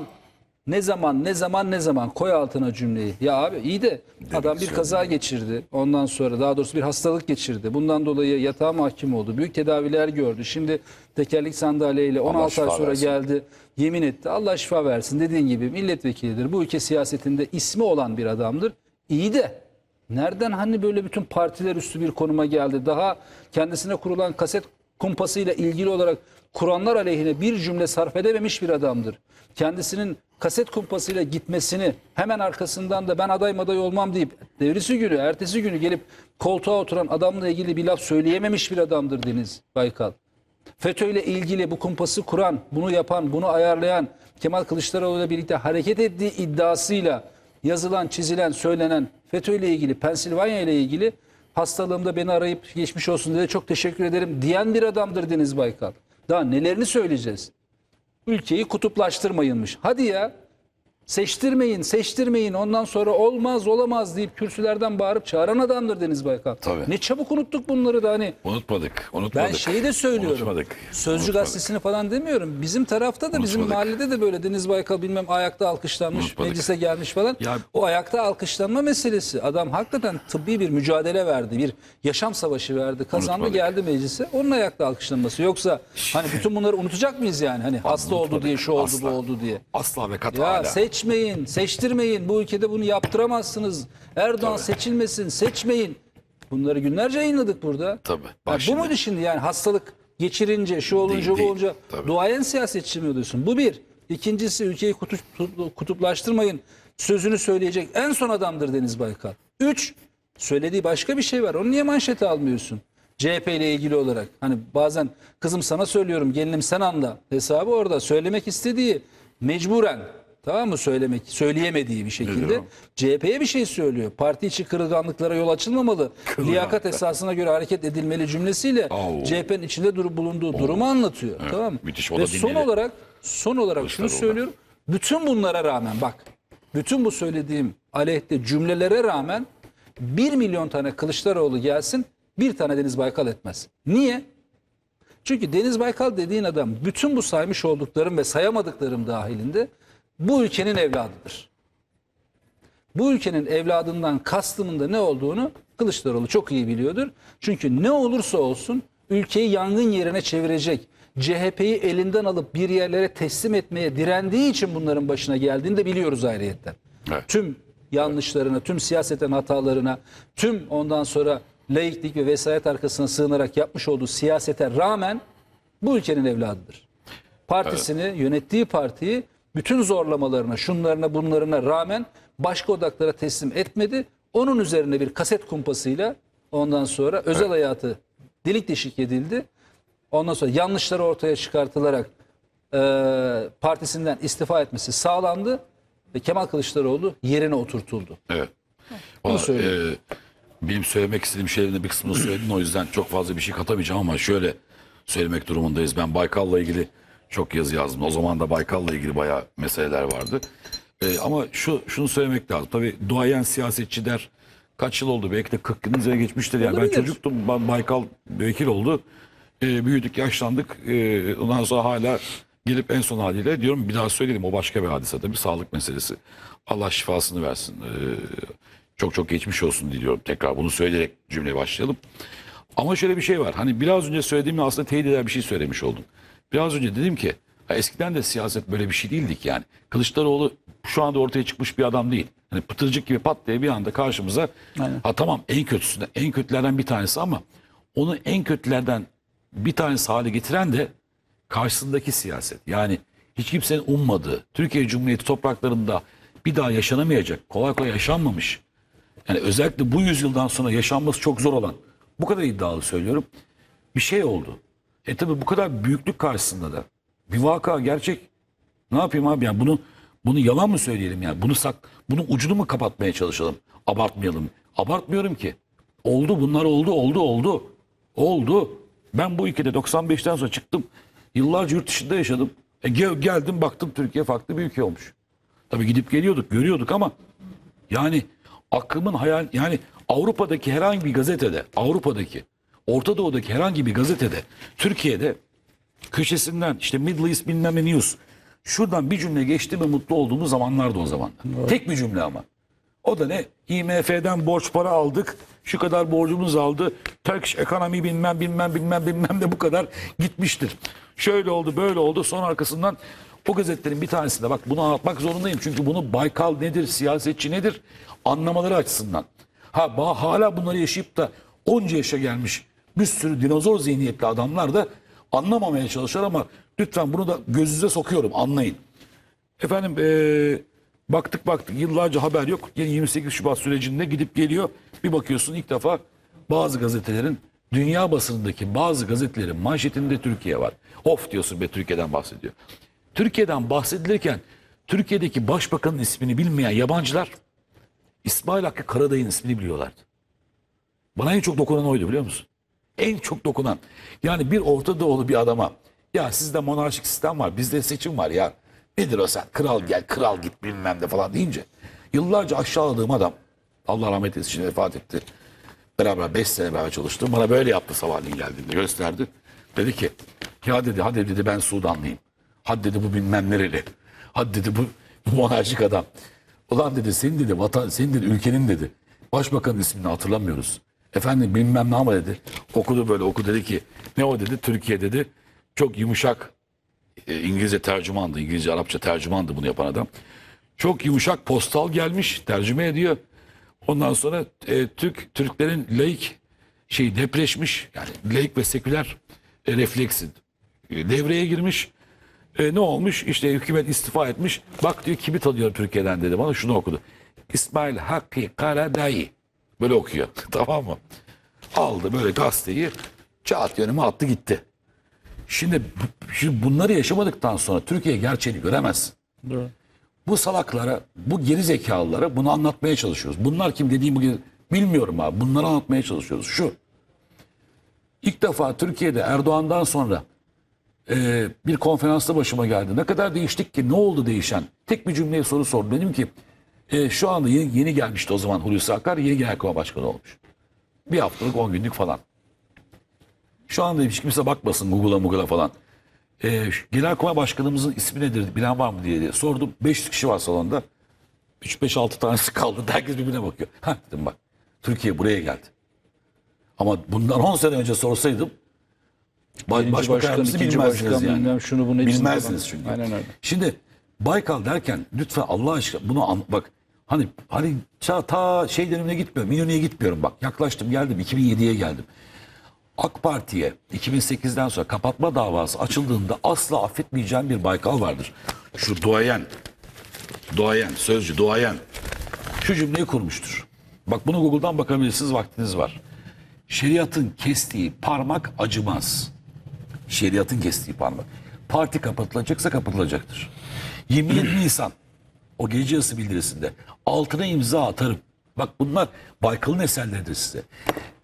ne zaman ne zaman ne zaman koy altına cümleyi. Ya abi iyi de adam bir kaza geçirdi. Ondan sonra daha doğrusu bir hastalık geçirdi. Bundan dolayı yatağa mahkum oldu. Büyük tedaviler gördü. Şimdi tekerlek sandalyeyle 16 ay şifa sonra versin. geldi. Yemin etti. Allah şifa versin. Dediğin gibi milletvekilidir. Bu ülke siyasetinde ismi olan bir adamdır. İyi de nereden hani böyle bütün partiler üstü bir konuma geldi? Daha kendisine kurulan kaset kumpasıyla ilgili olarak Kur'anlar aleyhine bir cümle sarf edememiş bir adamdır. Kendisinin kaset kumpasıyla gitmesini hemen arkasından da ben aday maday olmam deyip devrisi günü, ertesi günü gelip koltuğa oturan adamla ilgili bir laf söyleyememiş bir adamdır Deniz Baykal. FETÖ ile ilgili bu kumpası kuran, bunu yapan, bunu ayarlayan Kemal Kılıçdaroğlu ile birlikte hareket ettiği iddiasıyla yazılan, çizilen, söylenen FETÖ ile ilgili, Pensilvanya ile ilgili hastalığımda beni arayıp geçmiş olsun diye çok teşekkür ederim diyen bir adamdır Deniz Baykal. Daha nelerini söyleyeceğiz? Ülkeyi kutuplaştırmayınmış. Hadi ya seçtirmeyin, seçtirmeyin ondan sonra olmaz olamaz deyip kürsülerden bağırıp çağıran adamdır Deniz Baykal. Tabii. Ne çabuk unuttuk bunları da hani Unutmadık. Unutmadık. ben şeyi de söylüyorum. Unutmadık. Sözcü Unutmadık. gazetesini falan demiyorum. Bizim tarafta da bizim Unutmadık. mahallede de böyle Deniz Baykal bilmem ayakta alkışlanmış, Unutmadık. meclise gelmiş falan. Ya- o ayakta alkışlanma meselesi. Adam hakikaten tıbbi bir mücadele verdi. Bir yaşam savaşı verdi. Kazandı Unutmadık. geldi meclise. Onun ayakta alkışlanması. Yoksa hani bütün bunları unutacak mıyız yani? Hani hasta oldu unutmadık. diye, şu oldu, Asla. bu oldu diye. Asla ve kata Ya hala. Seçmeyin, seçtirmeyin. Bu ülkede bunu yaptıramazsınız. Erdoğan Tabii. seçilmesin, seçmeyin. Bunları günlerce yayınladık burada. Tabii. Bak bu muydu şimdi yani hastalık geçirince, şu olunca, Değil, bu olunca Tabii. duayen siyasetçi mi oluyorsun? Bu bir. İkincisi ülkeyi kutup, kutuplaştırmayın sözünü söyleyecek en son adamdır Deniz Baykal. Üç, söylediği başka bir şey var. Onu niye manşete almıyorsun? CHP ile ilgili olarak. Hani bazen kızım sana söylüyorum gelinim sen anla hesabı orada. Söylemek istediği mecburen tamam mı söylemek söyleyemediği bir şekilde CHP'ye bir şey söylüyor. Parti içi kırılganlıklara yol açılmamalı. Liyakat esasına göre hareket edilmeli cümlesiyle. CHP'nin içinde durup bulunduğu durumu anlatıyor. tamam mı? müthiş, Ve son dinledi. olarak son olarak şunu Kılıçdaroğlu. söylüyorum. Bütün bunlara rağmen bak bütün bu söylediğim aleyhte cümlelere rağmen 1 milyon tane Kılıçdaroğlu gelsin bir tane Deniz Baykal etmez. Niye? Çünkü Deniz Baykal dediğin adam bütün bu saymış olduklarım ve sayamadıklarım dahilinde bu ülkenin evladıdır. Bu ülkenin evladından kastımın da ne olduğunu Kılıçdaroğlu çok iyi biliyordur. Çünkü ne olursa olsun ülkeyi yangın yerine çevirecek, CHP'yi elinden alıp bir yerlere teslim etmeye direndiği için bunların başına geldiğini de biliyoruz ayrıyetten. Evet. Tüm yanlışlarına, tüm siyaseten hatalarına, tüm ondan sonra laiklik ve vesayet arkasına sığınarak yapmış olduğu siyasete rağmen bu ülkenin evladıdır. Partisini, yönettiği partiyi bütün zorlamalarına, şunlarına, bunlarına rağmen başka odaklara teslim etmedi. Onun üzerine bir kaset kumpasıyla ondan sonra özel hayatı delik deşik edildi. Ondan sonra yanlışları ortaya çıkartılarak e, partisinden istifa etmesi sağlandı ve Kemal Kılıçdaroğlu yerine oturtuldu. Evet. Bunu söyleyeyim. e, benim söylemek istediğim şeylerin bir kısmını söyledin o yüzden çok fazla bir şey katamayacağım ama şöyle söylemek durumundayız. Ben Baykal'la ilgili çok yazı yazdım. O zaman da Baykal'la ilgili bayağı meseleler vardı. E, ama şu şunu söylemek lazım. Tabii duayen siyasetçi der kaç yıl oldu? Belki de 40 yılın üzerine geçmiştir. Yani ben çocuktum. Ben Baykal vekil oldu. E, büyüdük, yaşlandık. E, ondan sonra hala gelip en son haliyle diyorum bir daha söyleyelim o başka bir hadise tabii sağlık meselesi. Allah şifasını versin. E, çok çok geçmiş olsun diliyorum. Tekrar bunu söyleyerek cümleye başlayalım. Ama şöyle bir şey var. Hani biraz önce söylediğimle aslında teyit eden bir şey söylemiş oldum. Biraz önce dedim ki ha eskiden de siyaset böyle bir şey değildik yani. Kılıçdaroğlu şu anda ortaya çıkmış bir adam değil. Hani pıtırcık gibi pat diye bir anda karşımıza ha tamam en kötüsünden en kötülerden bir tanesi ama onu en kötülerden bir tanesi hale getiren de karşısındaki siyaset. Yani hiç kimsenin ummadığı Türkiye Cumhuriyeti topraklarında bir daha yaşanamayacak, kolay kolay yaşanmamış. Yani özellikle bu yüzyıldan sonra yaşanması çok zor olan, bu kadar iddialı söylüyorum, bir şey oldu. E tabi bu kadar büyüklük karşısında da bir vaka gerçek. Ne yapayım abi yani bunu bunu yalan mı söyleyelim yani? Bunu sak bunun ucunu mu kapatmaya çalışalım? Abartmayalım. Abartmıyorum ki. Oldu bunlar oldu oldu oldu. Oldu. Ben bu ülkede 95'ten sonra çıktım. Yıllarca yurt dışında yaşadım. E gel- geldim baktım Türkiye farklı bir ülke olmuş. Tabii gidip geliyorduk, görüyorduk ama yani aklımın hayal yani Avrupa'daki herhangi bir gazetede, Avrupa'daki, Orta Doğu'daki herhangi bir gazetede, Türkiye'de köşesinden işte Middle East bilmem ne news şuradan bir cümle geçti mi mutlu olduğumuz zamanlardı o zaman. Tek bir cümle ama. O da ne? IMF'den borç para aldık. Şu kadar borcumuz aldı. Turkish ekonomi bilmem bilmem bilmem bilmem de bu kadar gitmiştir. Şöyle oldu böyle oldu. Son arkasından o gazetelerin bir tanesinde bak bunu anlatmak zorundayım. Çünkü bunu Baykal nedir, siyasetçi nedir anlamaları açısından. Ha hala bunları yaşayıp da onca yaşa gelmiş bir sürü dinozor zihniyetli adamlar da anlamamaya çalışır ama lütfen bunu da gözünüze sokuyorum anlayın. Efendim eee, baktık baktık yıllarca haber yok. Yine 28 Şubat sürecinde gidip geliyor. Bir bakıyorsun ilk defa bazı gazetelerin dünya basınındaki bazı gazetelerin manşetinde Türkiye var. Of diyorsun be Türkiye'den bahsediyor. Türkiye'den bahsedilirken Türkiye'deki başbakanın ismini bilmeyen yabancılar İsmail Hakkı Karadayı'nın ismini biliyorlardı. Bana en çok dokunan oydu biliyor musun? En çok dokunan. Yani bir Orta Doğulu bir adama ya sizde monarşik sistem var bizde seçim var ya. Nedir o sen kral gel kral git bilmem de falan deyince. Yıllarca aşağıladığım adam Allah rahmet eylesin şimdi vefat etti. Beraber 5 sene beraber çalıştım. Bana böyle yaptı sabahleyin geldiğinde gösterdi. Dedi ki ya dedi hadi dedi ben Sudanlıyım. Hadi dedi bu bilmem nereli. Hadi dedi bu, bu monarşik adam. Ulan dedi senin dedi vatan senin dedi ülkenin dedi. Başbakanın ismini hatırlamıyoruz. Efendim bilmem ne ama dedi. Okudu böyle oku dedi ki ne o dedi Türkiye dedi. Çok yumuşak e, İngilizce tercümandı. İngilizce Arapça tercümandı bunu yapan adam. Çok yumuşak postal gelmiş tercüme ediyor. Ondan sonra e, Türk Türklerin laik şey depreşmiş yani laik ve seküler e, refleksi e, devreye girmiş. E, ne olmuş? İşte hükümet istifa etmiş. Bak diyor kimi tanıyor Türkiye'den dedi. Bana şunu okudu. İsmail Hakkı Karadayı. Böyle okuyor. tamam mı? Aldı böyle gazeteyi. Kağıt yönüme attı gitti. Şimdi, şimdi bunları yaşamadıktan sonra Türkiye gerçeğini göremez. Bu salaklara, bu geri zekalılara bunu anlatmaya çalışıyoruz. Bunlar kim dediğimi geri- bilmiyorum abi. Bunları anlatmaya çalışıyoruz. Şu. İlk defa Türkiye'de Erdoğan'dan sonra e, bir konferansta başıma geldi. Ne kadar değiştik ki? Ne oldu değişen? Tek bir cümleye soru sordum. Dedim ki e, şu anda yeni, yeni gelmişti o zaman Hulusi Akar. Yeni Genelkurmay Başkanı olmuş. Bir haftalık 10 günlük falan. Şu anda hiç kimse bakmasın Google'a Google'a falan. E, Genelkurmay Başkanımızın ismi nedir bilen var mı diye, diye sordum. 500 kişi var salonda. 3-5-6 tanesi kaldı. Herkes birbirine bakıyor. Ha dedim bak. Türkiye buraya geldi. Ama bundan 10 sene önce sorsaydım Baş, başbakan başkan, ikinci bilmezdiniz başkan, yani. bilmem şunu bunu Bilmezdiniz çünkü. Aynen öyle. Şimdi Baykal derken lütfen Allah aşkına bunu an, bak hani hani ta, şey dönemine gitmiyorum. Minönü'ye gitmiyorum bak. Yaklaştım geldim 2007'ye geldim. AK Parti'ye 2008'den sonra kapatma davası açıldığında asla affetmeyeceğim bir Baykal vardır. Şu duayen, duayen, sözcü, duayen şu cümleyi kurmuştur. Bak bunu Google'dan bakabilirsiniz vaktiniz var. Şeriatın kestiği parmak acımaz. Şeriatın kestiği parmak. Parti kapatılacaksa kapatılacaktır. 27 Nisan o gece yarısı bildirisinde altına imza atarım. Bak bunlar Baykal'ın eserleridir size.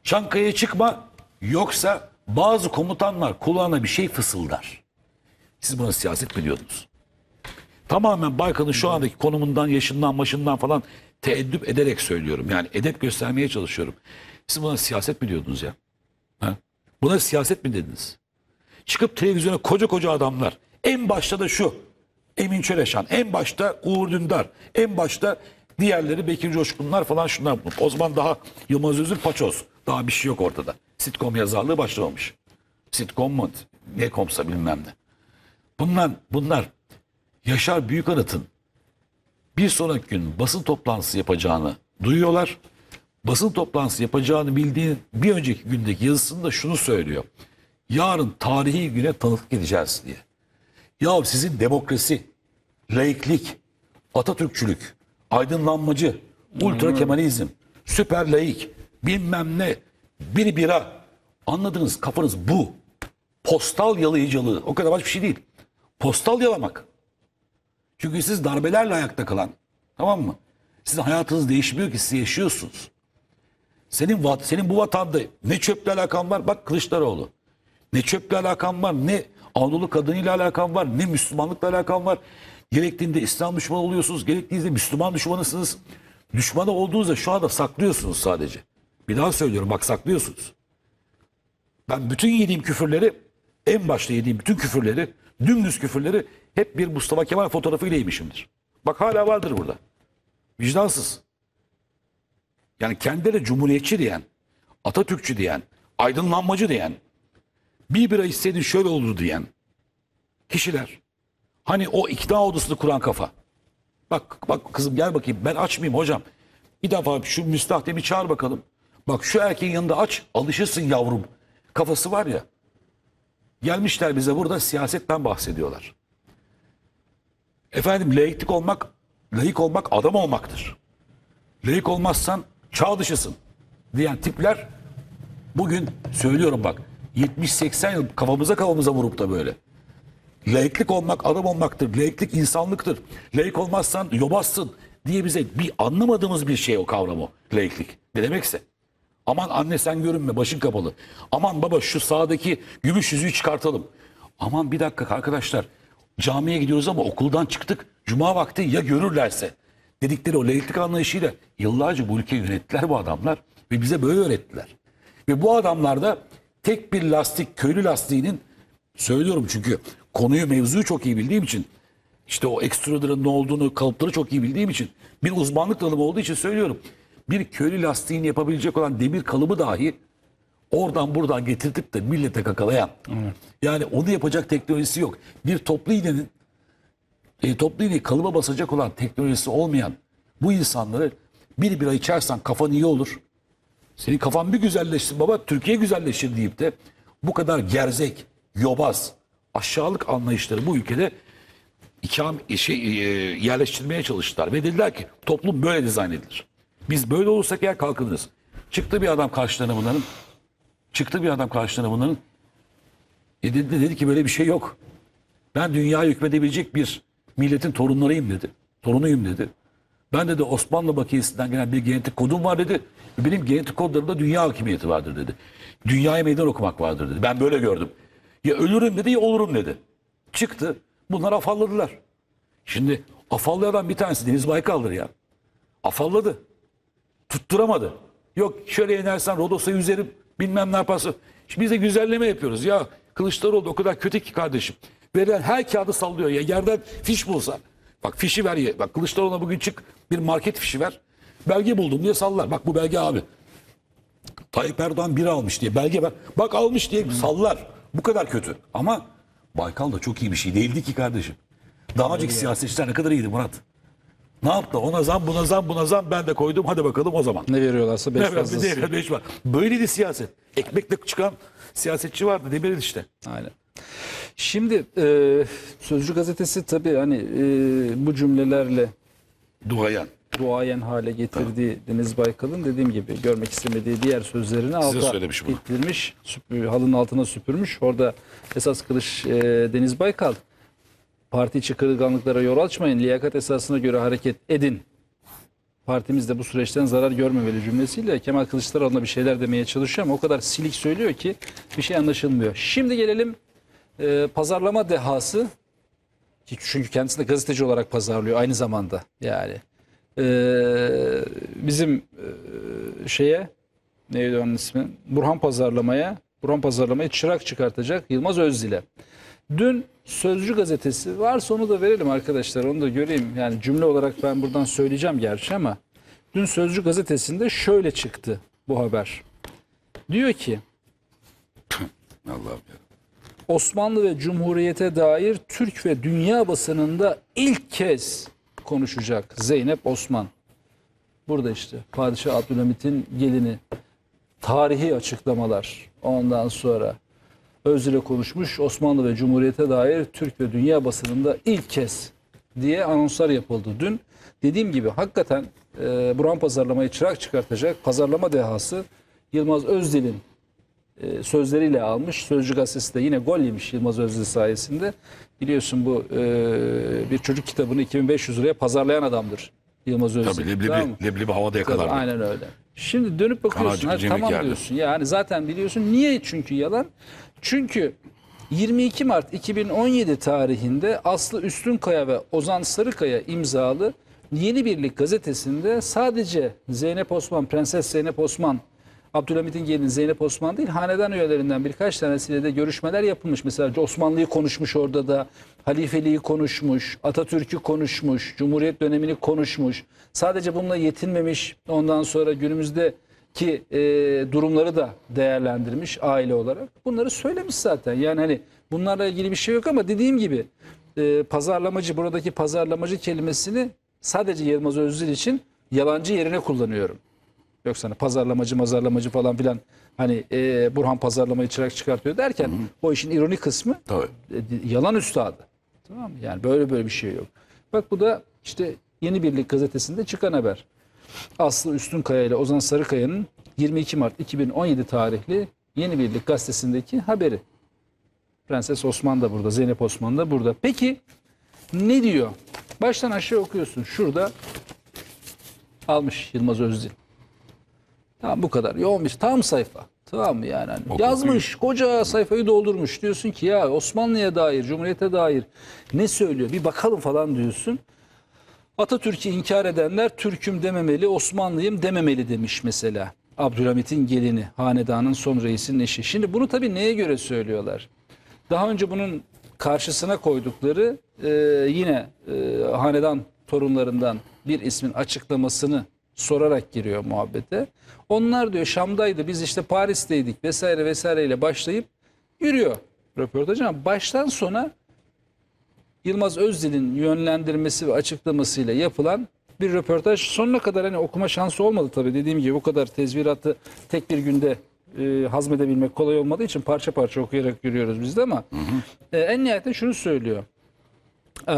Çankaya'ya çıkma yoksa bazı komutanlar kulağına bir şey fısıldar. Siz buna siyaset mi diyordunuz? Tamamen Baykal'ın şu andaki konumundan, yaşından, başından falan teeddüp ederek söylüyorum. Yani edep göstermeye çalışıyorum. Siz buna siyaset mi diyordunuz ya? Ha? Buna siyaset mi dediniz? Çıkıp televizyona koca koca adamlar. En başta da şu. Emin Çeleşan. En başta Uğur Dündar. En başta diğerleri Bekir Coşkunlar falan şunlar. bunlar. O zaman daha Yılmaz Özür Paçoz. Daha bir şey yok ortada. Sitcom yazarlığı başlamamış. Sitcom mu? Ne komsa bilmem ne. Bunlar, bunlar Yaşar Büyükanıt'ın bir sonraki gün basın toplantısı yapacağını duyuyorlar. Basın toplantısı yapacağını bildiği bir önceki gündeki yazısında şunu söylüyor. Yarın tarihi güne tanıklık edeceğiz diye. Ya sizin demokrasi, laiklik, Atatürkçülük, aydınlanmacı, ultra kemalizm, süper laik, bilmem ne, bir bira. Anladınız kafanız bu. Postal yalayıcılığı. O kadar başka bir şey değil. Postal yalamak. Çünkü siz darbelerle ayakta kalan. Tamam mı? Sizin hayatınız değişmiyor ki siz yaşıyorsunuz. Senin senin bu vatanda ne çöple alakan var? Bak Kılıçdaroğlu. Ne çöple alakan var, ne Anadolu kadınıyla alakan var, ne Müslümanlıkla alakan var. Gerektiğinde İslam düşmanı oluyorsunuz, gerektiğinde Müslüman düşmanısınız. Düşmanı olduğunuzda şu anda saklıyorsunuz sadece. Bir daha söylüyorum bak saklıyorsunuz. Ben bütün yediğim küfürleri, en başta yediğim bütün küfürleri, dümdüz küfürleri hep bir Mustafa Kemal fotoğrafıyla yemişimdir. Bak hala vardır burada. Vicdansız. Yani kendileri cumhuriyetçi diyen, Atatürkçü diyen, aydınlanmacı diyen, bir bira içseydin şöyle olur diyen kişiler. Hani o ikna odasını kuran kafa. Bak bak kızım gel bakayım ben açmayayım hocam. Bir defa şu müstahdemi çağır bakalım. Bak şu erkeğin yanında aç alışırsın yavrum. Kafası var ya. Gelmişler bize burada siyasetten bahsediyorlar. Efendim laiklik olmak, laik olmak adam olmaktır. Laik olmazsan çağ dışısın diyen tipler bugün söylüyorum bak 70-80 yıl kafamıza kafamıza vurup da böyle. Laiklik olmak adam olmaktır. Laiklik insanlıktır. Laik olmazsan yobazsın diye bize bir anlamadığımız bir şey o kavram o. Laiklik. Ne demekse. Aman anne sen görünme başın kapalı. Aman baba şu sağdaki gümüş yüzüğü çıkartalım. Aman bir dakika arkadaşlar camiye gidiyoruz ama okuldan çıktık. Cuma vakti ya görürlerse dedikleri o laiklik anlayışıyla yıllarca bu ülkeyi yönettiler bu adamlar ve bize böyle öğrettiler. Ve bu adamlar da tek bir lastik köylü lastiğinin söylüyorum çünkü konuyu mevzuyu çok iyi bildiğim için işte o ekstraların ne olduğunu kalıpları çok iyi bildiğim için bir uzmanlık dalım olduğu için söylüyorum. Bir köylü lastiğini yapabilecek olan demir kalıbı dahi oradan buradan getirtip de millete kakalayan. Yani onu yapacak teknolojisi yok. Bir toplu iğnenin e, toplu iğneyi kalıba basacak olan teknolojisi olmayan bu insanları bir bira içersen kafan iyi olur. Senin kafan bir güzelleşsin baba Türkiye güzelleşir deyip de bu kadar gerzek, yobaz, aşağılık anlayışları bu ülkede ikam şey e, yerleştirmeye çalıştılar ve dediler ki toplum böyle dizayn edilir. Biz böyle olursak eğer kalkınırız. Çıktı bir adam karşılarına bunların. Çıktı bir adam karşılarına bunların. E dedi, dedi ki böyle bir şey yok. Ben dünyaya hükmedebilecek bir milletin torunlarıyım dedi. Torunuyum dedi. Ben dedi Osmanlı bakiyesinden gelen bir genetik kodum var dedi. Benim genetik kodlarımda dünya hakimiyeti vardır dedi. Dünyaya meydan okumak vardır dedi. Ben böyle gördüm. Ya ölürüm dedi ya olurum dedi. Çıktı. Bunlar afalladılar. Şimdi afallayan bir tanesi Deniz Baykal'dır ya. Afalladı. Tutturamadı. Yok şöyle inersen Rodos'a yüzerim bilmem ne yaparsın. Şimdi biz de güzelleme yapıyoruz. Ya Kılıçdaroğlu o kadar kötü ki kardeşim. Verilen her kağıdı sallıyor ya. Yerden fiş bulsa. Bak fişi ver ye. Bak Kılıçdaroğlu'na bugün çık bir market fişi ver. Belge buldum diye sallar. Bak bu belge abi. Tayyip Erdoğan bir almış diye belge ver. Bak almış diye sallar. Bu kadar kötü. Ama Baykal da çok iyi bir şey değildi ki kardeşim. Daha önceki siyasetçiler ne kadar iyiydi Murat. Ne yaptı? Ona zam, buna zam, buna zam ben de koydum. Hadi bakalım o zaman. Ne veriyorlarsa beş Ne fazlası. de beş var. Böyleydi siyaset. Ekmekle çıkan siyasetçi vardı. Demirel işte. Aynen. Şimdi e, Sözcü gazetesi tabii hani e, bu cümlelerle Duayen. duayen hale getirdiği Deniz Baykal'ın dediğim gibi görmek istemediği diğer sözlerini alta söylemiş bunu. ittirmiş, süpür- halının altına süpürmüş. Orada esas kılıç e, Deniz Baykal parti içi kırılganlıklara yol açmayın, liyakat esasına göre hareket edin. Partimiz de bu süreçten zarar görmemeli cümlesiyle Kemal Kılıçdaroğlu'na bir şeyler demeye çalışıyor ama o kadar silik söylüyor ki bir şey anlaşılmıyor. Şimdi gelelim e, pazarlama dehası ki çünkü kendisini gazeteci olarak pazarlıyor aynı zamanda yani. Ee, bizim e, şeye neydi onun ismi? Burhan Pazarlama'ya Burhan Pazarlama'ya çırak çıkartacak Yılmaz Özdil'e. Dün Sözcü gazetesi varsa onu da verelim arkadaşlar onu da göreyim. Yani cümle olarak ben buradan söyleyeceğim gerçi ama dün Sözcü gazetesinde şöyle çıktı bu haber. Diyor ki Allah'ım ya. Osmanlı ve Cumhuriyete dair Türk ve dünya basınında ilk kez konuşacak Zeynep Osman. Burada işte Padişah Abdülhamit'in gelini. Tarihi açıklamalar. Ondan sonra Özdil'e konuşmuş Osmanlı ve Cumhuriyete dair Türk ve dünya basınında ilk kez diye anonslar yapıldı dün. Dediğim gibi hakikaten e, Burhan pazarlamayı çırak çıkartacak pazarlama dehası Yılmaz Özdil'in e, sözleriyle almış. Sözcü gazetesi de yine gol yemiş Yılmaz Özdil sayesinde. Biliyorsun bu e, bir çocuk kitabını 2500 liraya pazarlayan adamdır Yılmaz Özdil. Tabii leblebi, Tamam leblebi havada Tabii, yakalardı. aynen öyle. Şimdi dönüp bakıyorsun. Ha, tamam geldi. diyorsun. Yani zaten biliyorsun. Niye çünkü yalan? Çünkü 22 Mart 2017 tarihinde Aslı Üstünkaya ve Ozan Sarıkaya imzalı Yeni Birlik gazetesinde sadece Zeynep Osman, Prenses Zeynep Osman, Abdülhamit'in gelini Zeynep Osman değil, hanedan üyelerinden birkaç tanesiyle de görüşmeler yapılmış. Mesela Osmanlı'yı konuşmuş orada da, halifeliği konuşmuş, Atatürk'ü konuşmuş, Cumhuriyet dönemini konuşmuş. Sadece bununla yetinmemiş. Ondan sonra günümüzdeki e, durumları da değerlendirmiş aile olarak. Bunları söylemiş zaten. Yani hani bunlarla ilgili bir şey yok ama dediğim gibi e, pazarlamacı, buradaki pazarlamacı kelimesini sadece Yılmaz Özdil için yalancı yerine kullanıyorum. Yoksa hani pazarlamacı mazarlamacı falan filan hani e, Burhan pazarlamayı çırak çıkartıyor derken o işin ironik kısmı Tabii. e, yalan üstadı. Tamam mı? Yani böyle böyle bir şey yok. Bak bu da işte Yeni Birlik gazetesinde çıkan haber. Aslı Üstünkaya ile Ozan Sarıkaya'nın 22 Mart 2017 tarihli Yeni Birlik gazetesindeki haberi. Prenses Osman da burada, Zeynep Osman da burada. Peki ne diyor? Baştan aşağı okuyorsun. Şurada almış Yılmaz Özdil. Tamam bu kadar. Yoğun bir tam sayfa. Tamam mı yani? Hani Oku, yazmış koca sayfayı doldurmuş. Diyorsun ki ya Osmanlı'ya dair, Cumhuriyet'e dair ne söylüyor? Bir bakalım falan diyorsun. Atatürk'ü inkar edenler Türk'üm dememeli, Osmanlıyım dememeli demiş mesela. Abdülhamit'in gelini, hanedanın son reisinin eşi. Şimdi bunu tabii neye göre söylüyorlar? Daha önce bunun karşısına koydukları e, yine e, hanedan torunlarından bir ismin açıklamasını sorarak giriyor muhabbete. Onlar diyor Şam'daydı biz işte Paris'teydik vesaire vesaireyle başlayıp yürüyor röportaj ama baştan sona Yılmaz Özdil'in yönlendirmesi ve açıklamasıyla yapılan bir röportaj sonuna kadar hani okuma şansı olmadı tabii dediğim gibi bu kadar tezviratı tek bir günde e, hazmedebilmek kolay olmadığı için parça parça okuyarak görüyoruz biz de ama e, en nihayetinde şunu söylüyor. Ee,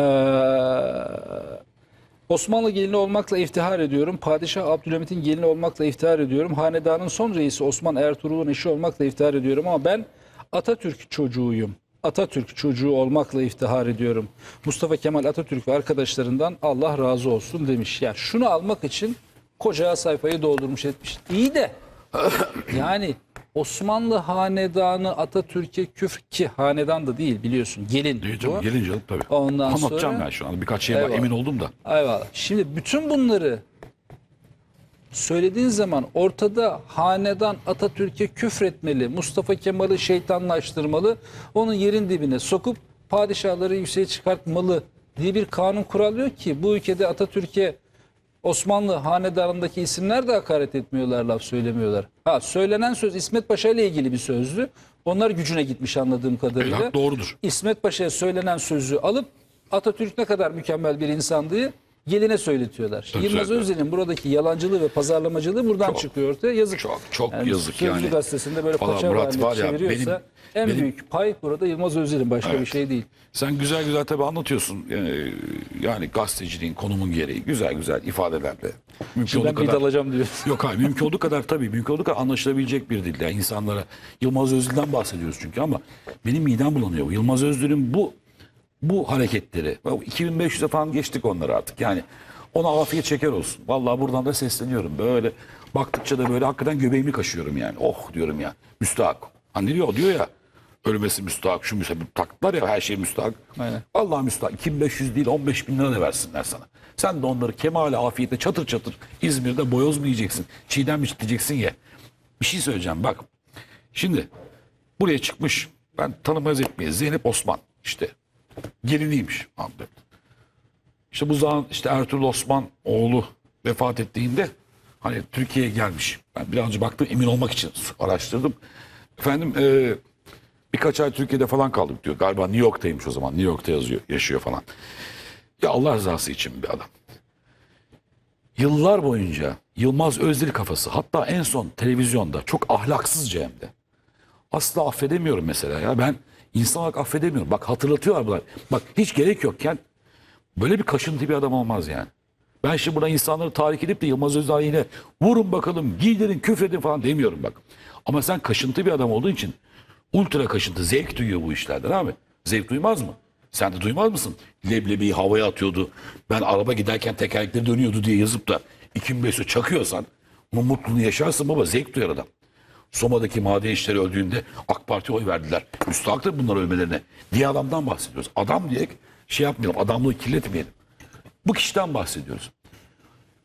Osmanlı gelini olmakla iftihar ediyorum. Padişah Abdülhamit'in gelini olmakla iftihar ediyorum. Hanedanın son reisi Osman Ertuğrul'un eşi olmakla iftihar ediyorum ama ben Atatürk çocuğuyum. Atatürk çocuğu olmakla iftihar ediyorum. Mustafa Kemal Atatürk ve arkadaşlarından Allah razı olsun demiş. Yani şunu almak için koca sayfayı doldurmuş etmiş. İyi de yani Osmanlı hanedanı Atatürk'e küfür ki hanedan da değil biliyorsun gelin. Diyor canım, bu. gelin canım tabii. Ondan Anlatacağım sonra- ben şu an. Birkaç şey var Eyvallah. emin oldum da. Eyvallah. Şimdi bütün bunları söylediğin zaman ortada hanedan Atatürk'e küfretmeli, Mustafa Kemal'i şeytanlaştırmalı, onun yerin dibine sokup padişahları yükseğe çıkartmalı diye bir kanun kural yok ki bu ülkede Atatürk'e Osmanlı hanedanındaki isimler de hakaret etmiyorlar, laf söylemiyorlar. Ha söylenen söz İsmet Paşa ile ilgili bir sözdü. Onlar gücüne gitmiş anladığım kadarıyla. Evet, doğrudur. İsmet Paşa'ya söylenen sözü alıp Atatürk ne kadar mükemmel bir insandığı geline söyletiyorlar. Tabii, Yılmaz. Özel'in buradaki yalancılığı ve pazarlamacılığı buradan Çok, çıkıyor ortaya. Yazık. çok, çok yazık Sözcü yani. gazetesinde böyle Valla paça Murat var ya, benim- en benim- büyük pay burada Yılmaz Özel'in başka bir şey değil. Sen güzel güzel tabii anlatıyorsun. Ee, yani gazeteciliğin konumun gereği güzel güzel ifadelerle. Mümkün Şimdi ben kadar. dalacağım diyor. Yok hayır mümkün olduğu kadar tabii mümkün olduğu kadar anlaşılabilecek bir dilde. Yani insanlara Yılmaz Özdil'den bahsediyoruz çünkü ama benim midem bulanıyor. Bu Yılmaz Özdil'in bu bu hareketleri 2500'e falan geçtik onları artık. Yani ona afiyet şeker olsun. Vallahi buradan da sesleniyorum. Böyle baktıkça da böyle hakikaten göbeğimi kaşıyorum yani. Oh diyorum ya. Müstahak. Hani diyor diyor ya ölmesi müstahak şu müstahak taktılar ya her şey müstahak. Aynen. Allah müstahak 2500 değil 15 bin lira da versinler sana. Sen de onları kemale afiyetle çatır çatır İzmir'de boyoz mu yiyeceksin? Çiğdem mi çitleyeceksin ye. Bir şey söyleyeceğim bak. Şimdi buraya çıkmış ben tanımaz etmeyiz. Zeynep Osman işte geliniymiş. Anladım. İşte bu zaman işte Ertuğrul Osman oğlu vefat ettiğinde hani Türkiye'ye gelmiş. Ben birazcık baktım emin olmak için araştırdım. Efendim e, birkaç ay Türkiye'de falan kaldık diyor. Galiba New York'taymış o zaman. New York'ta yazıyor, yaşıyor falan. Ya Allah rızası için bir adam. Yıllar boyunca Yılmaz Özdil kafası hatta en son televizyonda çok ahlaksızca hem de. Asla affedemiyorum mesela ya. Ben insan olarak affedemiyorum. Bak hatırlatıyorlar bunlar. Bak hiç gerek yokken böyle bir kaşıntı bir adam olmaz yani. Ben şimdi buna insanları tahrik edip de Yılmaz Özdağ yine vurun bakalım giydirin küfredin falan demiyorum bak. Ama sen kaşıntı bir adam olduğun için ultra kaşıntı zevk duyuyor bu işlerden abi. Zevk duymaz mı? Sen de duymaz mısın? Leblebiyi havaya atıyordu. Ben araba giderken tekerlekleri dönüyordu diye yazıp da 2500 çakıyorsan bu mutluluğu yaşarsın baba zevk duyar adam. Soma'daki maden işleri öldüğünde AK Parti oy verdiler. Müstahaktır bunlar ölmelerine. Diye adamdan bahsediyoruz. Adam diye şey yapmayalım. Adamlığı kirletmeyelim. Bu kişiden bahsediyoruz.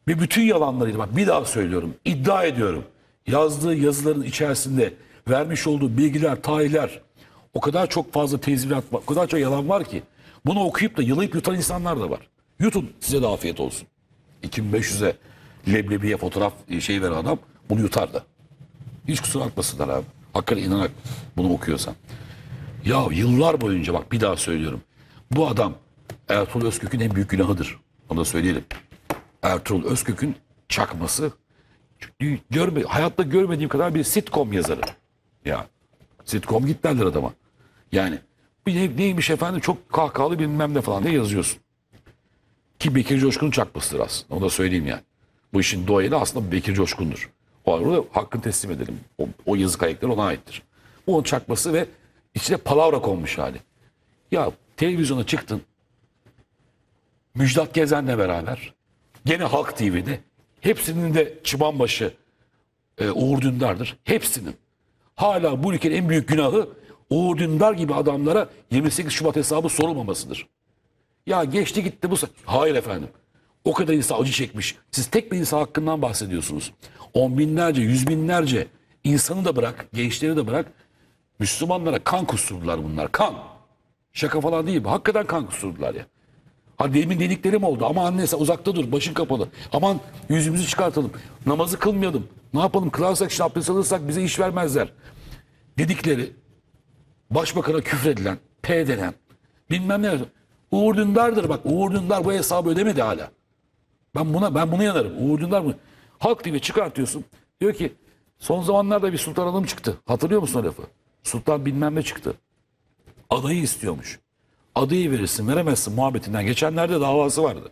Ve bütün yalanlarıyla bak bir daha söylüyorum. iddia ediyorum. Yazdığı yazıların içerisinde vermiş olduğu bilgiler, tarihler o kadar çok fazla tezvirat. O kadar çok yalan var ki. Bunu okuyup da yılayıp yutan insanlar da var. Yutun size de afiyet olsun. 2500'e leblebiye fotoğraf şey veren adam bunu yutar da. Hiç kusura bakmasınlar abi. Hakikaten inanarak bunu okuyorsan. Ya yıllar boyunca bak bir daha söylüyorum. Bu adam Ertuğrul Özkök'ün en büyük günahıdır. Onu da söyleyelim. Ertuğrul Özkök'ün çakması görme, hayatta görmediğim kadar bir sitcom yazarı. Ya sitcom git derler adama. Yani ne- neymiş efendim çok kahkahalı bilmem ne falan diye yazıyorsun. Ki Bekir Coşkun'un çakmasıdır aslında. Onu da söyleyeyim yani. Bu işin doğayı aslında Bekir Coşkun'dur. O arada hakkını teslim edelim. O, o yazı kayıtları ona aittir. Bu onun çakması ve içine palavra konmuş hali. Ya televizyona çıktın. Müjdat Gezen'le beraber. Gene Halk TV'de. Hepsinin de çıbanbaşı e, Uğur Dündar'dır. Hepsinin. Hala bu ülkenin en büyük günahı Uğur Dündar gibi adamlara 28 Şubat hesabı sorulmamasıdır. Ya geçti gitti bu. Hayır efendim. O kadar insan acı çekmiş. Siz tek bir insan hakkından bahsediyorsunuz. On binlerce, yüz binlerce insanı da bırak, gençleri de bırak. Müslümanlara kan kusturdular bunlar. Kan. Şaka falan değil bu. Hakikaten kan kusturdular ya. Ha demin dediklerim oldu. Ama anne sen uzakta dur. Başın kapalı. Aman yüzümüzü çıkartalım. Namazı kılmayalım. Ne yapalım? Kılarsak işte abdest alırsak bize iş vermezler. Dedikleri başbakana küfredilen, P denen bilmem ne. Uğur Dündar'dır bak. Uğur Dündar bu hesabı ödemedi hala. Ben buna ben buna yanarım. Uğur Dündar mı? Halk TV çıkartıyorsun. Diyor ki Son zamanlarda bir Sultan Hanım çıktı. Hatırlıyor musun o lafı? Sultan bilmem ne çıktı. Adayı istiyormuş. Adayı verirsin veremezsin muhabbetinden. Geçenlerde davası vardı.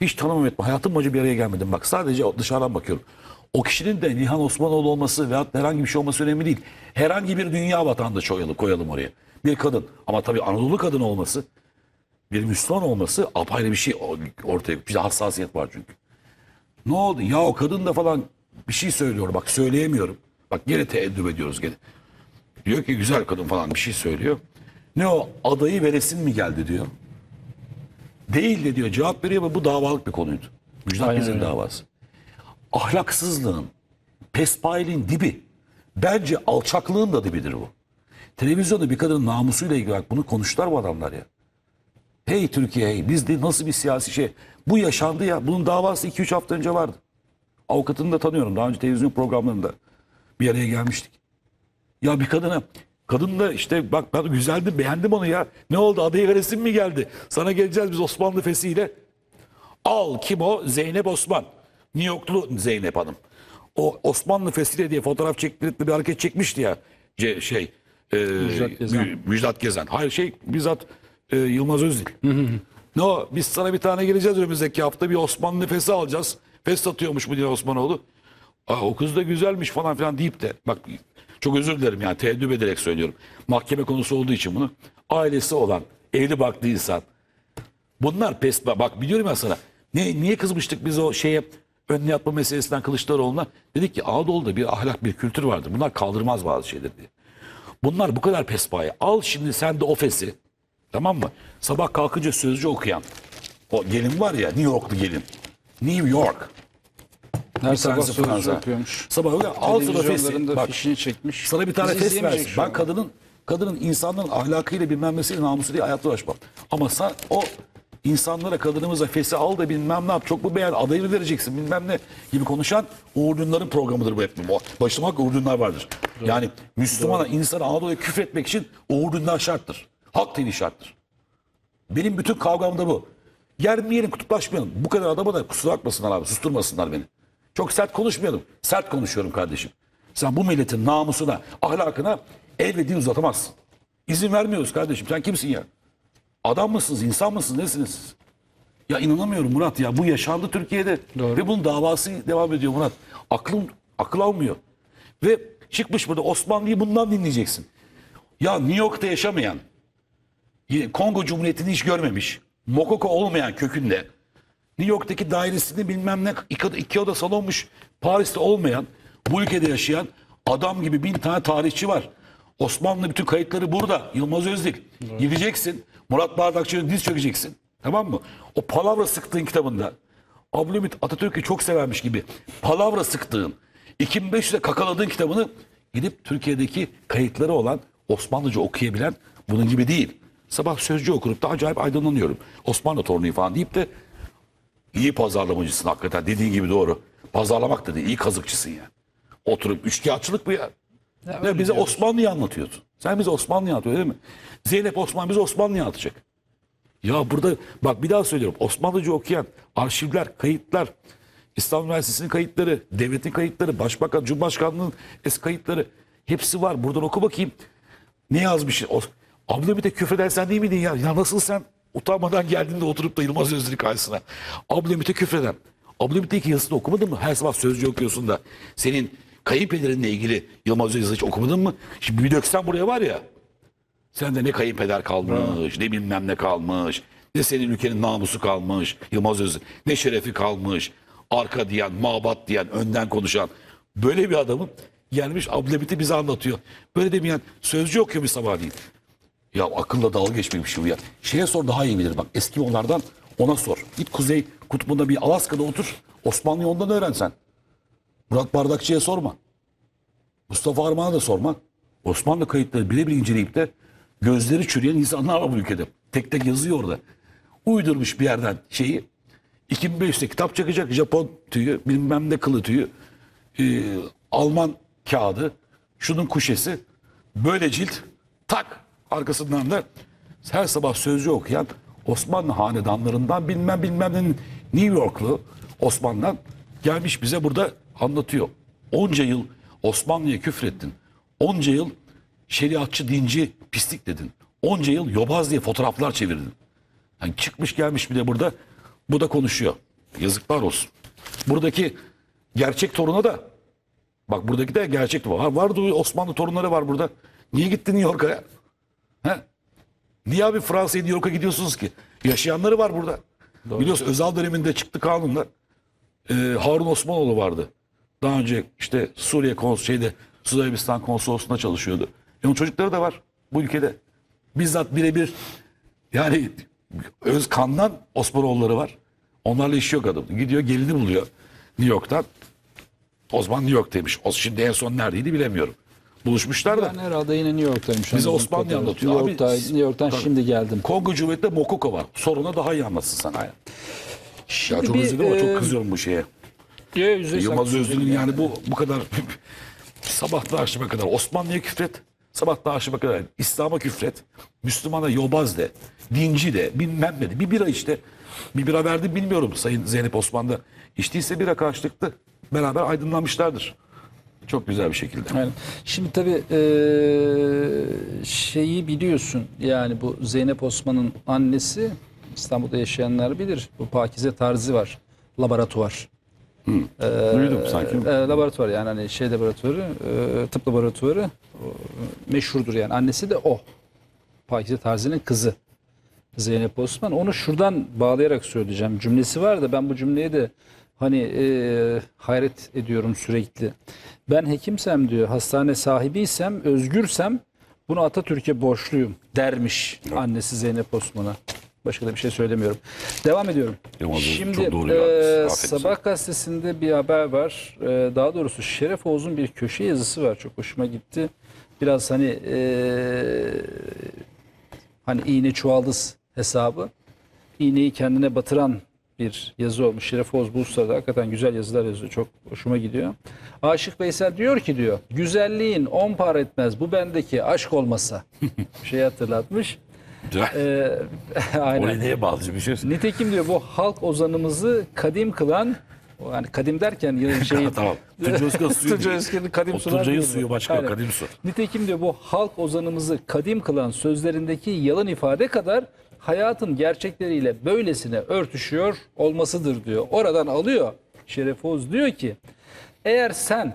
Hiç tanımam etme. Hayatım boyunca bir araya gelmedim. Bak sadece dışarıdan bakıyorum. O kişinin de Nihan Osmanoğlu olması veyahut herhangi bir şey olması önemli değil. Herhangi bir dünya vatandaşı koyalım, koyalım oraya. Bir kadın ama tabii Anadolu kadın olması, bir Müslüman olması apayrı bir şey ortaya. Bir hassasiyet var çünkü. Ne oldu? Ya o kadın da falan bir şey söylüyor. Bak söyleyemiyorum. Bak gene teeddüp ediyoruz gene. Diyor ki güzel kadın falan bir şey söylüyor. Ne o adayı veresin mi geldi diyor. Değil de diyor cevap veriyor ve bu davalık bir konuydu. Müjdat Aynen öyle. davası. Ahlaksızlığın, pespailin dibi. Bence alçaklığın da dibidir bu. Televizyonda bir kadının namusuyla ilgili bak bunu konuştular bu adamlar ya. Hey Türkiye hey bizde nasıl bir siyasi şey. Bu yaşandı ya. Bunun davası 2-3 hafta önce vardı. Avukatını da tanıyorum. Daha önce televizyon programlarında bir araya gelmiştik. Ya bir kadına kadın da işte bak ben güzeldi beğendim onu ya. Ne oldu adayı veresin mi geldi? Sana geleceğiz biz Osmanlı fesiyle. Al kim o? Zeynep Osman. New Yorklu Zeynep Hanım. O Osmanlı fesiyle diye fotoğraf çektirip bir hareket çekmişti ya. Şey e, Müjdat Gezen. Mü- Müjdat Gezen. Hayır şey bizzat e, Yılmaz Özdil. ne o? Biz sana bir tane geleceğiz önümüzdeki hafta bir Osmanlı fesi alacağız. Fes satıyormuş bu diye Osmanoğlu. Aa, o kız da güzelmiş falan filan deyip de bak çok özür dilerim yani teeddüp ederek söylüyorum. Mahkeme konusu olduğu için bunu ailesi olan evli barklı insan bunlar pes bak biliyorum ben sana ne, niye kızmıştık biz o şeye önüne yatma meselesinden Kılıçdaroğlu'na dedik ki Anadolu'da bir ahlak bir kültür vardır bunlar kaldırmaz bazı şeyleri diye. Bunlar bu kadar pespaye al şimdi sen de o fesi tamam mı sabah kalkınca sözcü okuyan o gelin var ya New Yorklu gelin New York Her Bir sabah sözcü okuyormuş. Sabah öyle al sana fesi. Bak fişini çekmiş. sana bir tane fes versin. Ben kadının kadının insanların ahlakıyla bilmem nesiyle namusuyla hayatta uğraşmam. Ama sen o insanlara kadınımıza fesi al da bilmem ne yap. Çok mu beğen adayını vereceksin bilmem ne gibi konuşan Uğur Dündar'ın programıdır bu hep. Başıma bak Uğur Dündar vardır. Yani Müslümana insana Anadolu'ya küfretmek için Uğur Dündar şarttır. Hak TV şarttır. Benim bütün kavgam da bu. Yermeyelim kutuplaşmayalım. Bu kadar adama da kusura bakmasınlar abi susturmasınlar beni. Çok sert konuşmayalım. Sert konuşuyorum kardeşim. Sen bu milletin namusuna, ahlakına el ve dil uzatamazsın. İzin vermiyoruz kardeşim. Sen kimsin ya? Adam mısınız, insan mısınız, nesiniz siz? Ya inanamıyorum Murat ya. Bu yaşandı Türkiye'de. Doğru. Ve bunun davası devam ediyor Murat. Aklım, akıl almıyor. Ve çıkmış burada Osmanlı'yı bundan dinleyeceksin. Ya New York'ta yaşamayan, Kongo Cumhuriyeti'ni hiç görmemiş, Mokoko olmayan kökünde, New York'taki dairesini bilmem ne iki, oda salonmuş, Paris'te olmayan, bu ülkede yaşayan adam gibi bin tane tarihçi var. Osmanlı bütün kayıtları burada. Yılmaz Özdil. Gideceksin. Murat Bardakçı'nın diz çökeceksin. Tamam mı? O palavra sıktığın kitabında Abdülhamit Atatürk'ü çok severmiş gibi palavra sıktığın 2500'e kakaladığın kitabını gidip Türkiye'deki kayıtları olan Osmanlıca okuyabilen bunun gibi değil. Sabah sözcü okurup da acayip aydınlanıyorum. Osmanlı torunuyum falan deyip de iyi pazarlamacısın hakikaten dediğin gibi doğru. Pazarlamak dedi iyi kazıkçısın ya. Oturup üçkağıtçılık bu ya. Ya bize Osmanlı'yı anlatıyorsun. Sen bize Osmanlı'yı anlatıyorsun değil mi? Zeynep Osman bize Osmanlı'yı anlatacak. Ya burada bak bir daha söylüyorum. Osmanlıca okuyan arşivler, kayıtlar, İstanbul Üniversitesi'nin kayıtları, devletin kayıtları, başbakan, cumhurbaşkanlığının eski kayıtları hepsi var. Buradan oku bakayım. Ne yazmış? O, Abdülhamit'e küfredersen değil miydin ya? Ya nasıl sen utanmadan geldiğinde oturup da Yılmaz Özdil karşısına. Abdülhamit'e küfreden. Abdülhamit'teki yazısını okumadın mı? Her sabah sözcü okuyorsun da. Senin kayınpederinle ilgili Yılmaz yazısı hiç okumadın mı? Şimdi bir döksen buraya var ya. Sende ne kayınpeder kalmış, ne bilmem ne kalmış, ne senin ülkenin namusu kalmış, Yılmaz Özdil, ne şerefi kalmış, arka diyen, mabat diyen, önden konuşan. Böyle bir adamın gelmiş Abdülhamit'i bize anlatıyor. Böyle demeyen sözcü okuyor bir sabahleyin. Ya akılla dalga geçmemiş bu ya. Şeye sor daha iyi bilir bak. Eski onlardan ona sor. Git Kuzey Kutbu'nda bir Alaska'da otur. Osmanlı'yı ondan öğren sen. Murat Bardakçı'ya sorma. Mustafa Armağan'a da sorma. Osmanlı kayıtları birebir inceleyip de gözleri çürüyen insanlar var bu ülkede. Tek tek yazıyor orada. Uydurmuş bir yerden şeyi. 2500'te kitap çakacak. Japon tüyü, bilmem ne kılı tüyü. e, Alman kağıdı. Şunun kuşesi. Böyle cilt. Tak. Arkasından da her sabah sözcü okuyan Osmanlı hanedanlarından bilmem bilmem New Yorklu Osmanlı'dan gelmiş bize burada anlatıyor. Onca yıl Osmanlı'ya küfrettin. Onca yıl şeriatçı, dinci, pislik dedin. Onca yıl yobaz diye fotoğraflar çevirdin. Yani çıkmış gelmiş bir de burada bu da konuşuyor. Yazıklar olsun. Buradaki gerçek toruna da bak buradaki de gerçek var. Vardı Osmanlı torunları var burada. Niye gittin New York'a? Niye abi Fransa'ya New York'a gidiyorsunuz ki? Yaşayanları var burada. Biliyorsun Özal döneminde çıktı kanunlar. Ee, Harun Osmanoğlu vardı. Daha önce işte Suriye kons şeyde Suudi Arabistan konsolosluğunda çalışıyordu. E onun çocukları da var bu ülkede. Bizzat birebir yani öz kandan Osmanoğulları var. Onlarla işi yok adam. Gidiyor gelini buluyor New York'tan. O zaman New York'taymış. O şimdi en son neredeydi bilemiyorum. Buluşmuşlar da. Ben herhalde yine New York'taymış. Bize anladığım Osmanlı kadarıyla. anlatıyor. New, Abi, York'ta, New York'tan tabii. şimdi geldim. Kongo Cumhuriyeti'nde Mokoko var. Soruna daha iyi anlatsın sana. Ya Şimdi çok bir, üzüldüm ama e, çok kızıyorum bu şeye. Yüz Yılmaz. Özlü'nün yani bu bu kadar sabahtan akşama kadar Osmanlı'ya küfret, sabahtan akşama kadar İslam'a küfret, Müslümana yobaz de, dinci de, bilmem ne de. Bir bira işte. Bir bira verdi bilmiyorum Sayın Zeynep Osman'da. İçtiyse bira karşılıklı beraber aydınlanmışlardır. Çok güzel bir şekilde. Aynen. Şimdi tabii e, şeyi biliyorsun yani bu Zeynep Osman'ın annesi İstanbul'da yaşayanlar bilir. Bu Pakize tarzı var. Laboratuvar. Duydum sanki. E, laboratuvar yani hani şey laboratuvarı, e, tıp laboratuvarı o, meşhurdur yani. Annesi de o. Pakize Tarzi'nin kızı. Zeynep Osman. Onu şuradan bağlayarak söyleyeceğim. Cümlesi var da ben bu cümleyi de hani e, hayret ediyorum sürekli. Ben hekimsem diyor, hastane sahibiysem, özgürsem bunu Atatürk'e borçluyum dermiş annesi Zeynep Osman'a. Başka da bir şey söylemiyorum. Devam ediyorum. Yılmaz Şimdi e, Sabah gazetesinde bir haber var. E, daha doğrusu Şeref Oğuz'un bir köşe yazısı var. Çok hoşuma gitti. Biraz hani e, hani iğne çuvaldız hesabı. İğneyi kendine batıran bir yazı olmuş. Şeref Oğuz Bursa'da hakikaten güzel yazılar yazıyor. Çok hoşuma gidiyor. Aşık Veysel diyor ki diyor güzelliğin on par etmez bu bendeki aşk olmasa. şey hatırlatmış. Ee, aynen. Oraya neye bağlı bir şey? Nitekim diyor bu halk ozanımızı kadim kılan yani kadim derken yine şey tamam. Tunca suyu. Tunca Özkan'ın kadim bu. suyu başka, Aynen. kadim su. Nitekim diyor bu halk ozanımızı kadim kılan sözlerindeki yalın ifade kadar hayatın gerçekleriyle böylesine örtüşüyor olmasıdır diyor. Oradan alıyor Şeref Oğuz diyor ki eğer sen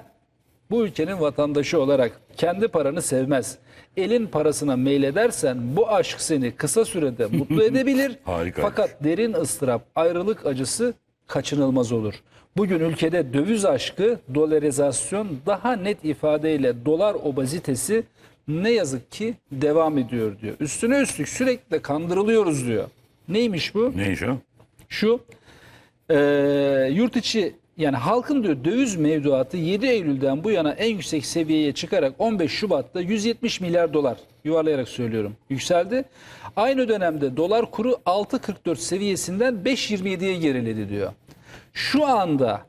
bu ülkenin vatandaşı olarak kendi paranı sevmez, elin parasına meyledersen bu aşk seni kısa sürede mutlu edebilir. Harika. Fakat derin ıstırap, ayrılık acısı kaçınılmaz olur. Bugün ülkede döviz aşkı, dolarizasyon daha net ifadeyle dolar obezitesi ne yazık ki devam ediyor diyor. Üstüne üstlük sürekli de kandırılıyoruz diyor. Neymiş bu? Neymiş o? şu e, yurt içi yani halkın diyor döviz mevduatı 7 Eylül'den bu yana en yüksek seviyeye çıkarak 15 Şubat'ta 170 milyar dolar yuvarlayarak söylüyorum yükseldi. Aynı dönemde dolar kuru 6.44 seviyesinden 5.27'ye geriledi diyor. Şu anda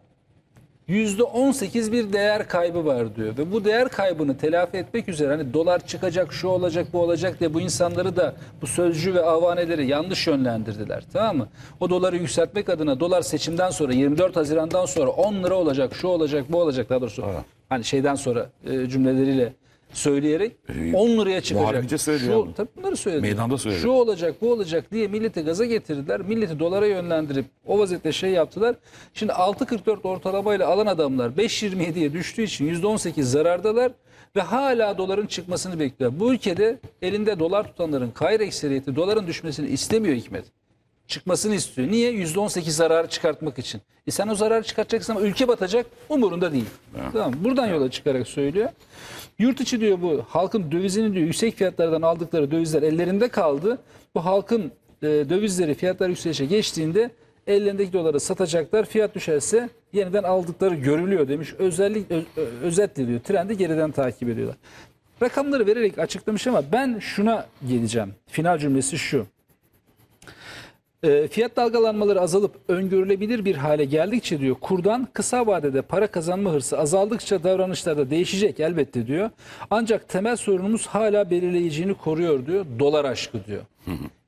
%18 bir değer kaybı var diyor. Ve bu değer kaybını telafi etmek üzere hani dolar çıkacak, şu olacak, bu olacak diye bu insanları da bu sözcü ve avaneleri yanlış yönlendirdiler. Tamam mı? O doları yükseltmek adına dolar seçimden sonra 24 Haziran'dan sonra 10 lira olacak, şu olacak, bu olacak daha doğrusu. Hani şeyden sonra e, cümleleriyle söyleyerek 10 liraya çıkacak. muharibince söylüyor Şu, tabii bunları söyledi. Meydanda söyledi. Şu olacak bu olacak diye milleti gaza getirdiler. Milleti dolara yönlendirip o vaziyette şey yaptılar. Şimdi 6.44 ortalamayla alan adamlar 5.27'ye düştüğü için %18 zarardalar ve hala doların çıkmasını bekliyor. Bu ülkede elinde dolar tutanların gayri ekseriyeti doların düşmesini istemiyor Hikmet. Çıkmasını istiyor. Niye? %18 zararı çıkartmak için. E sen o zararı çıkartacaksın ama ülke batacak umurunda değil. Tamam mı? Buradan yola çıkarak söylüyor. Yurt içi diyor bu halkın dövizini diyor yüksek fiyatlardan aldıkları dövizler ellerinde kaldı. Bu halkın e, dövizleri fiyatlar yükselişe geçtiğinde ellerindeki doları satacaklar. Fiyat düşerse yeniden aldıkları görülüyor demiş. Özellik ö, ö- özetle diyor. Trendi geriden takip ediyorlar. Rakamları vererek açıklamış ama ben şuna geleceğim. Final cümlesi şu. E, fiyat dalgalanmaları azalıp öngörülebilir bir hale geldikçe diyor kurdan kısa vadede para kazanma hırsı azaldıkça davranışlar da değişecek elbette diyor. Ancak temel sorunumuz hala belirleyicini koruyor diyor. Dolar aşkı diyor.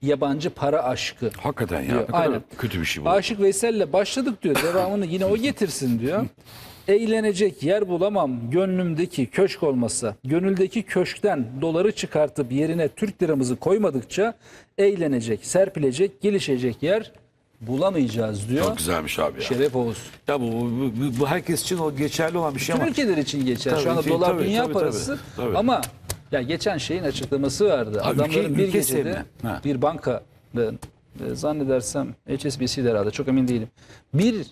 Yabancı para aşkı. Hakikaten ya. diyor. Ne kadar Aynen. kötü bir şey bu. Aşık Veysel'le başladık diyor. Devamını yine o getirsin diyor. Eğlenecek yer bulamam. Gönlümdeki köşk olmasa. Gönüldeki köşkten doları çıkartıp yerine Türk liramızı koymadıkça eğlenecek, serpilecek, gelişecek yer bulamayacağız diyor. Çok güzelmiş abi ya. Şeref Oğuz. Ya bu, bu, bu, bu herkes için o geçerli olan bir şey Bütün ama ülkeler için geçer. Tabii Şu anda ki, dolar tabii, dünya tabii, parası. tabii, tabii. Ama ya geçen şeyin açıklaması vardı. Ha, Adamların ülke- bir ülke gecede bir bankanın e, zannedersem HSBC'de herhalde çok emin değilim. Bir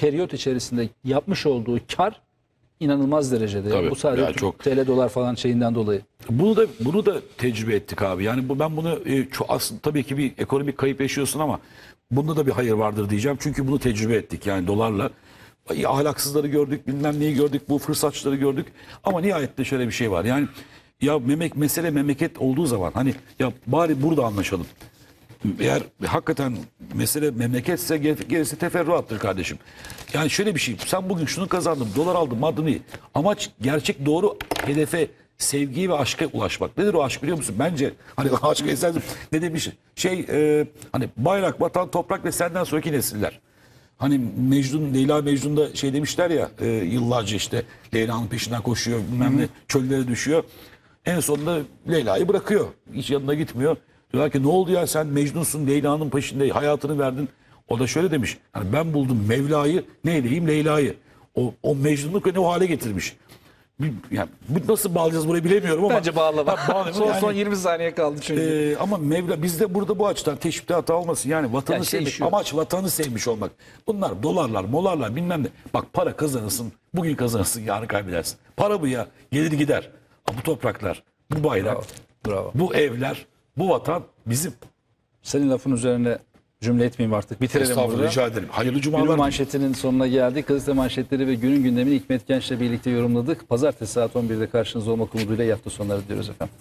periyot içerisinde yapmış olduğu kar inanılmaz derecede. Tabii, Bu sadece yani çok- TL dolar falan şeyinden dolayı. Bunu da bunu da tecrübe ettik abi. Yani bu ben bunu e, çok aslında tabii ki bir ekonomik kayıp yaşıyorsun ama bunda da bir hayır vardır diyeceğim. Çünkü bunu tecrübe ettik yani dolarla. Ay, Ahlaksızları gördük, bilmem neyi gördük, bu fırsatçıları gördük. Ama nihayetinde şöyle bir şey var. Yani ya memek mesele memleket olduğu zaman hani ya bari burada anlaşalım. Eğer hakikaten mesele memleketse ger- gerisi teferruattır kardeşim. Yani şöyle bir şey. Sen bugün şunu kazandın, dolar aldın, madın iyi. Amaç gerçek doğru hedefe, sevgiye ve aşka ulaşmak. Nedir o aşk biliyor musun? Bence hani aşkı eserdim ne demiş? Şey e, hani bayrak, vatan, toprak ve senden sonraki nesiller. Hani Mecnun, Leyla Mecnun'da şey demişler ya e, yıllarca işte Leyla'nın peşinden koşuyor bilmem ne çöllere düşüyor. En sonunda Leyla'yı bırakıyor. Hiç yanına gitmiyor. Diyorlar ki ne oldu ya sen Mecnun'sun Leyla'nın peşinde hayatını verdin. O da şöyle demiş. Hani ben buldum Mevla'yı neyleyeyim Leyla'yı. O, o Mecnun'luk beni o hale getirmiş. Bir- Yani, bu nasıl bağlayacağız burayı bilemiyorum ama. Bence bağlama. Ha, son, Yani- son 20 saniye kaldı çünkü. ee, ama Mevla bizde burada bu açıdan teşbihte hata olmasın. Yani vatanı Yani şey şu- amaç vatanı sevmiş olmak. Bunlar dolarlar, molarlar bilmem ne. Bak para kazanırsın, bugün kazanırsın, yarın kaybedersin. Para bu ya, gelir gider. Bu topraklar, bu bayrak, Bravo, bravo. bu evler, bu vatan bizim. Senin lafın üzerine cümle etmeyeyim artık. Bitirelim Estağfurullah burada. rica ederim. Hayırlı Günün cumalar. manşetinin sonuna geldik. Gazete manşetleri ve günün gündemini Hikmet Genç'le birlikte yorumladık. Pazartesi saat 11'de karşınızda olmak umuduyla iyi hafta sonları diliyoruz efendim.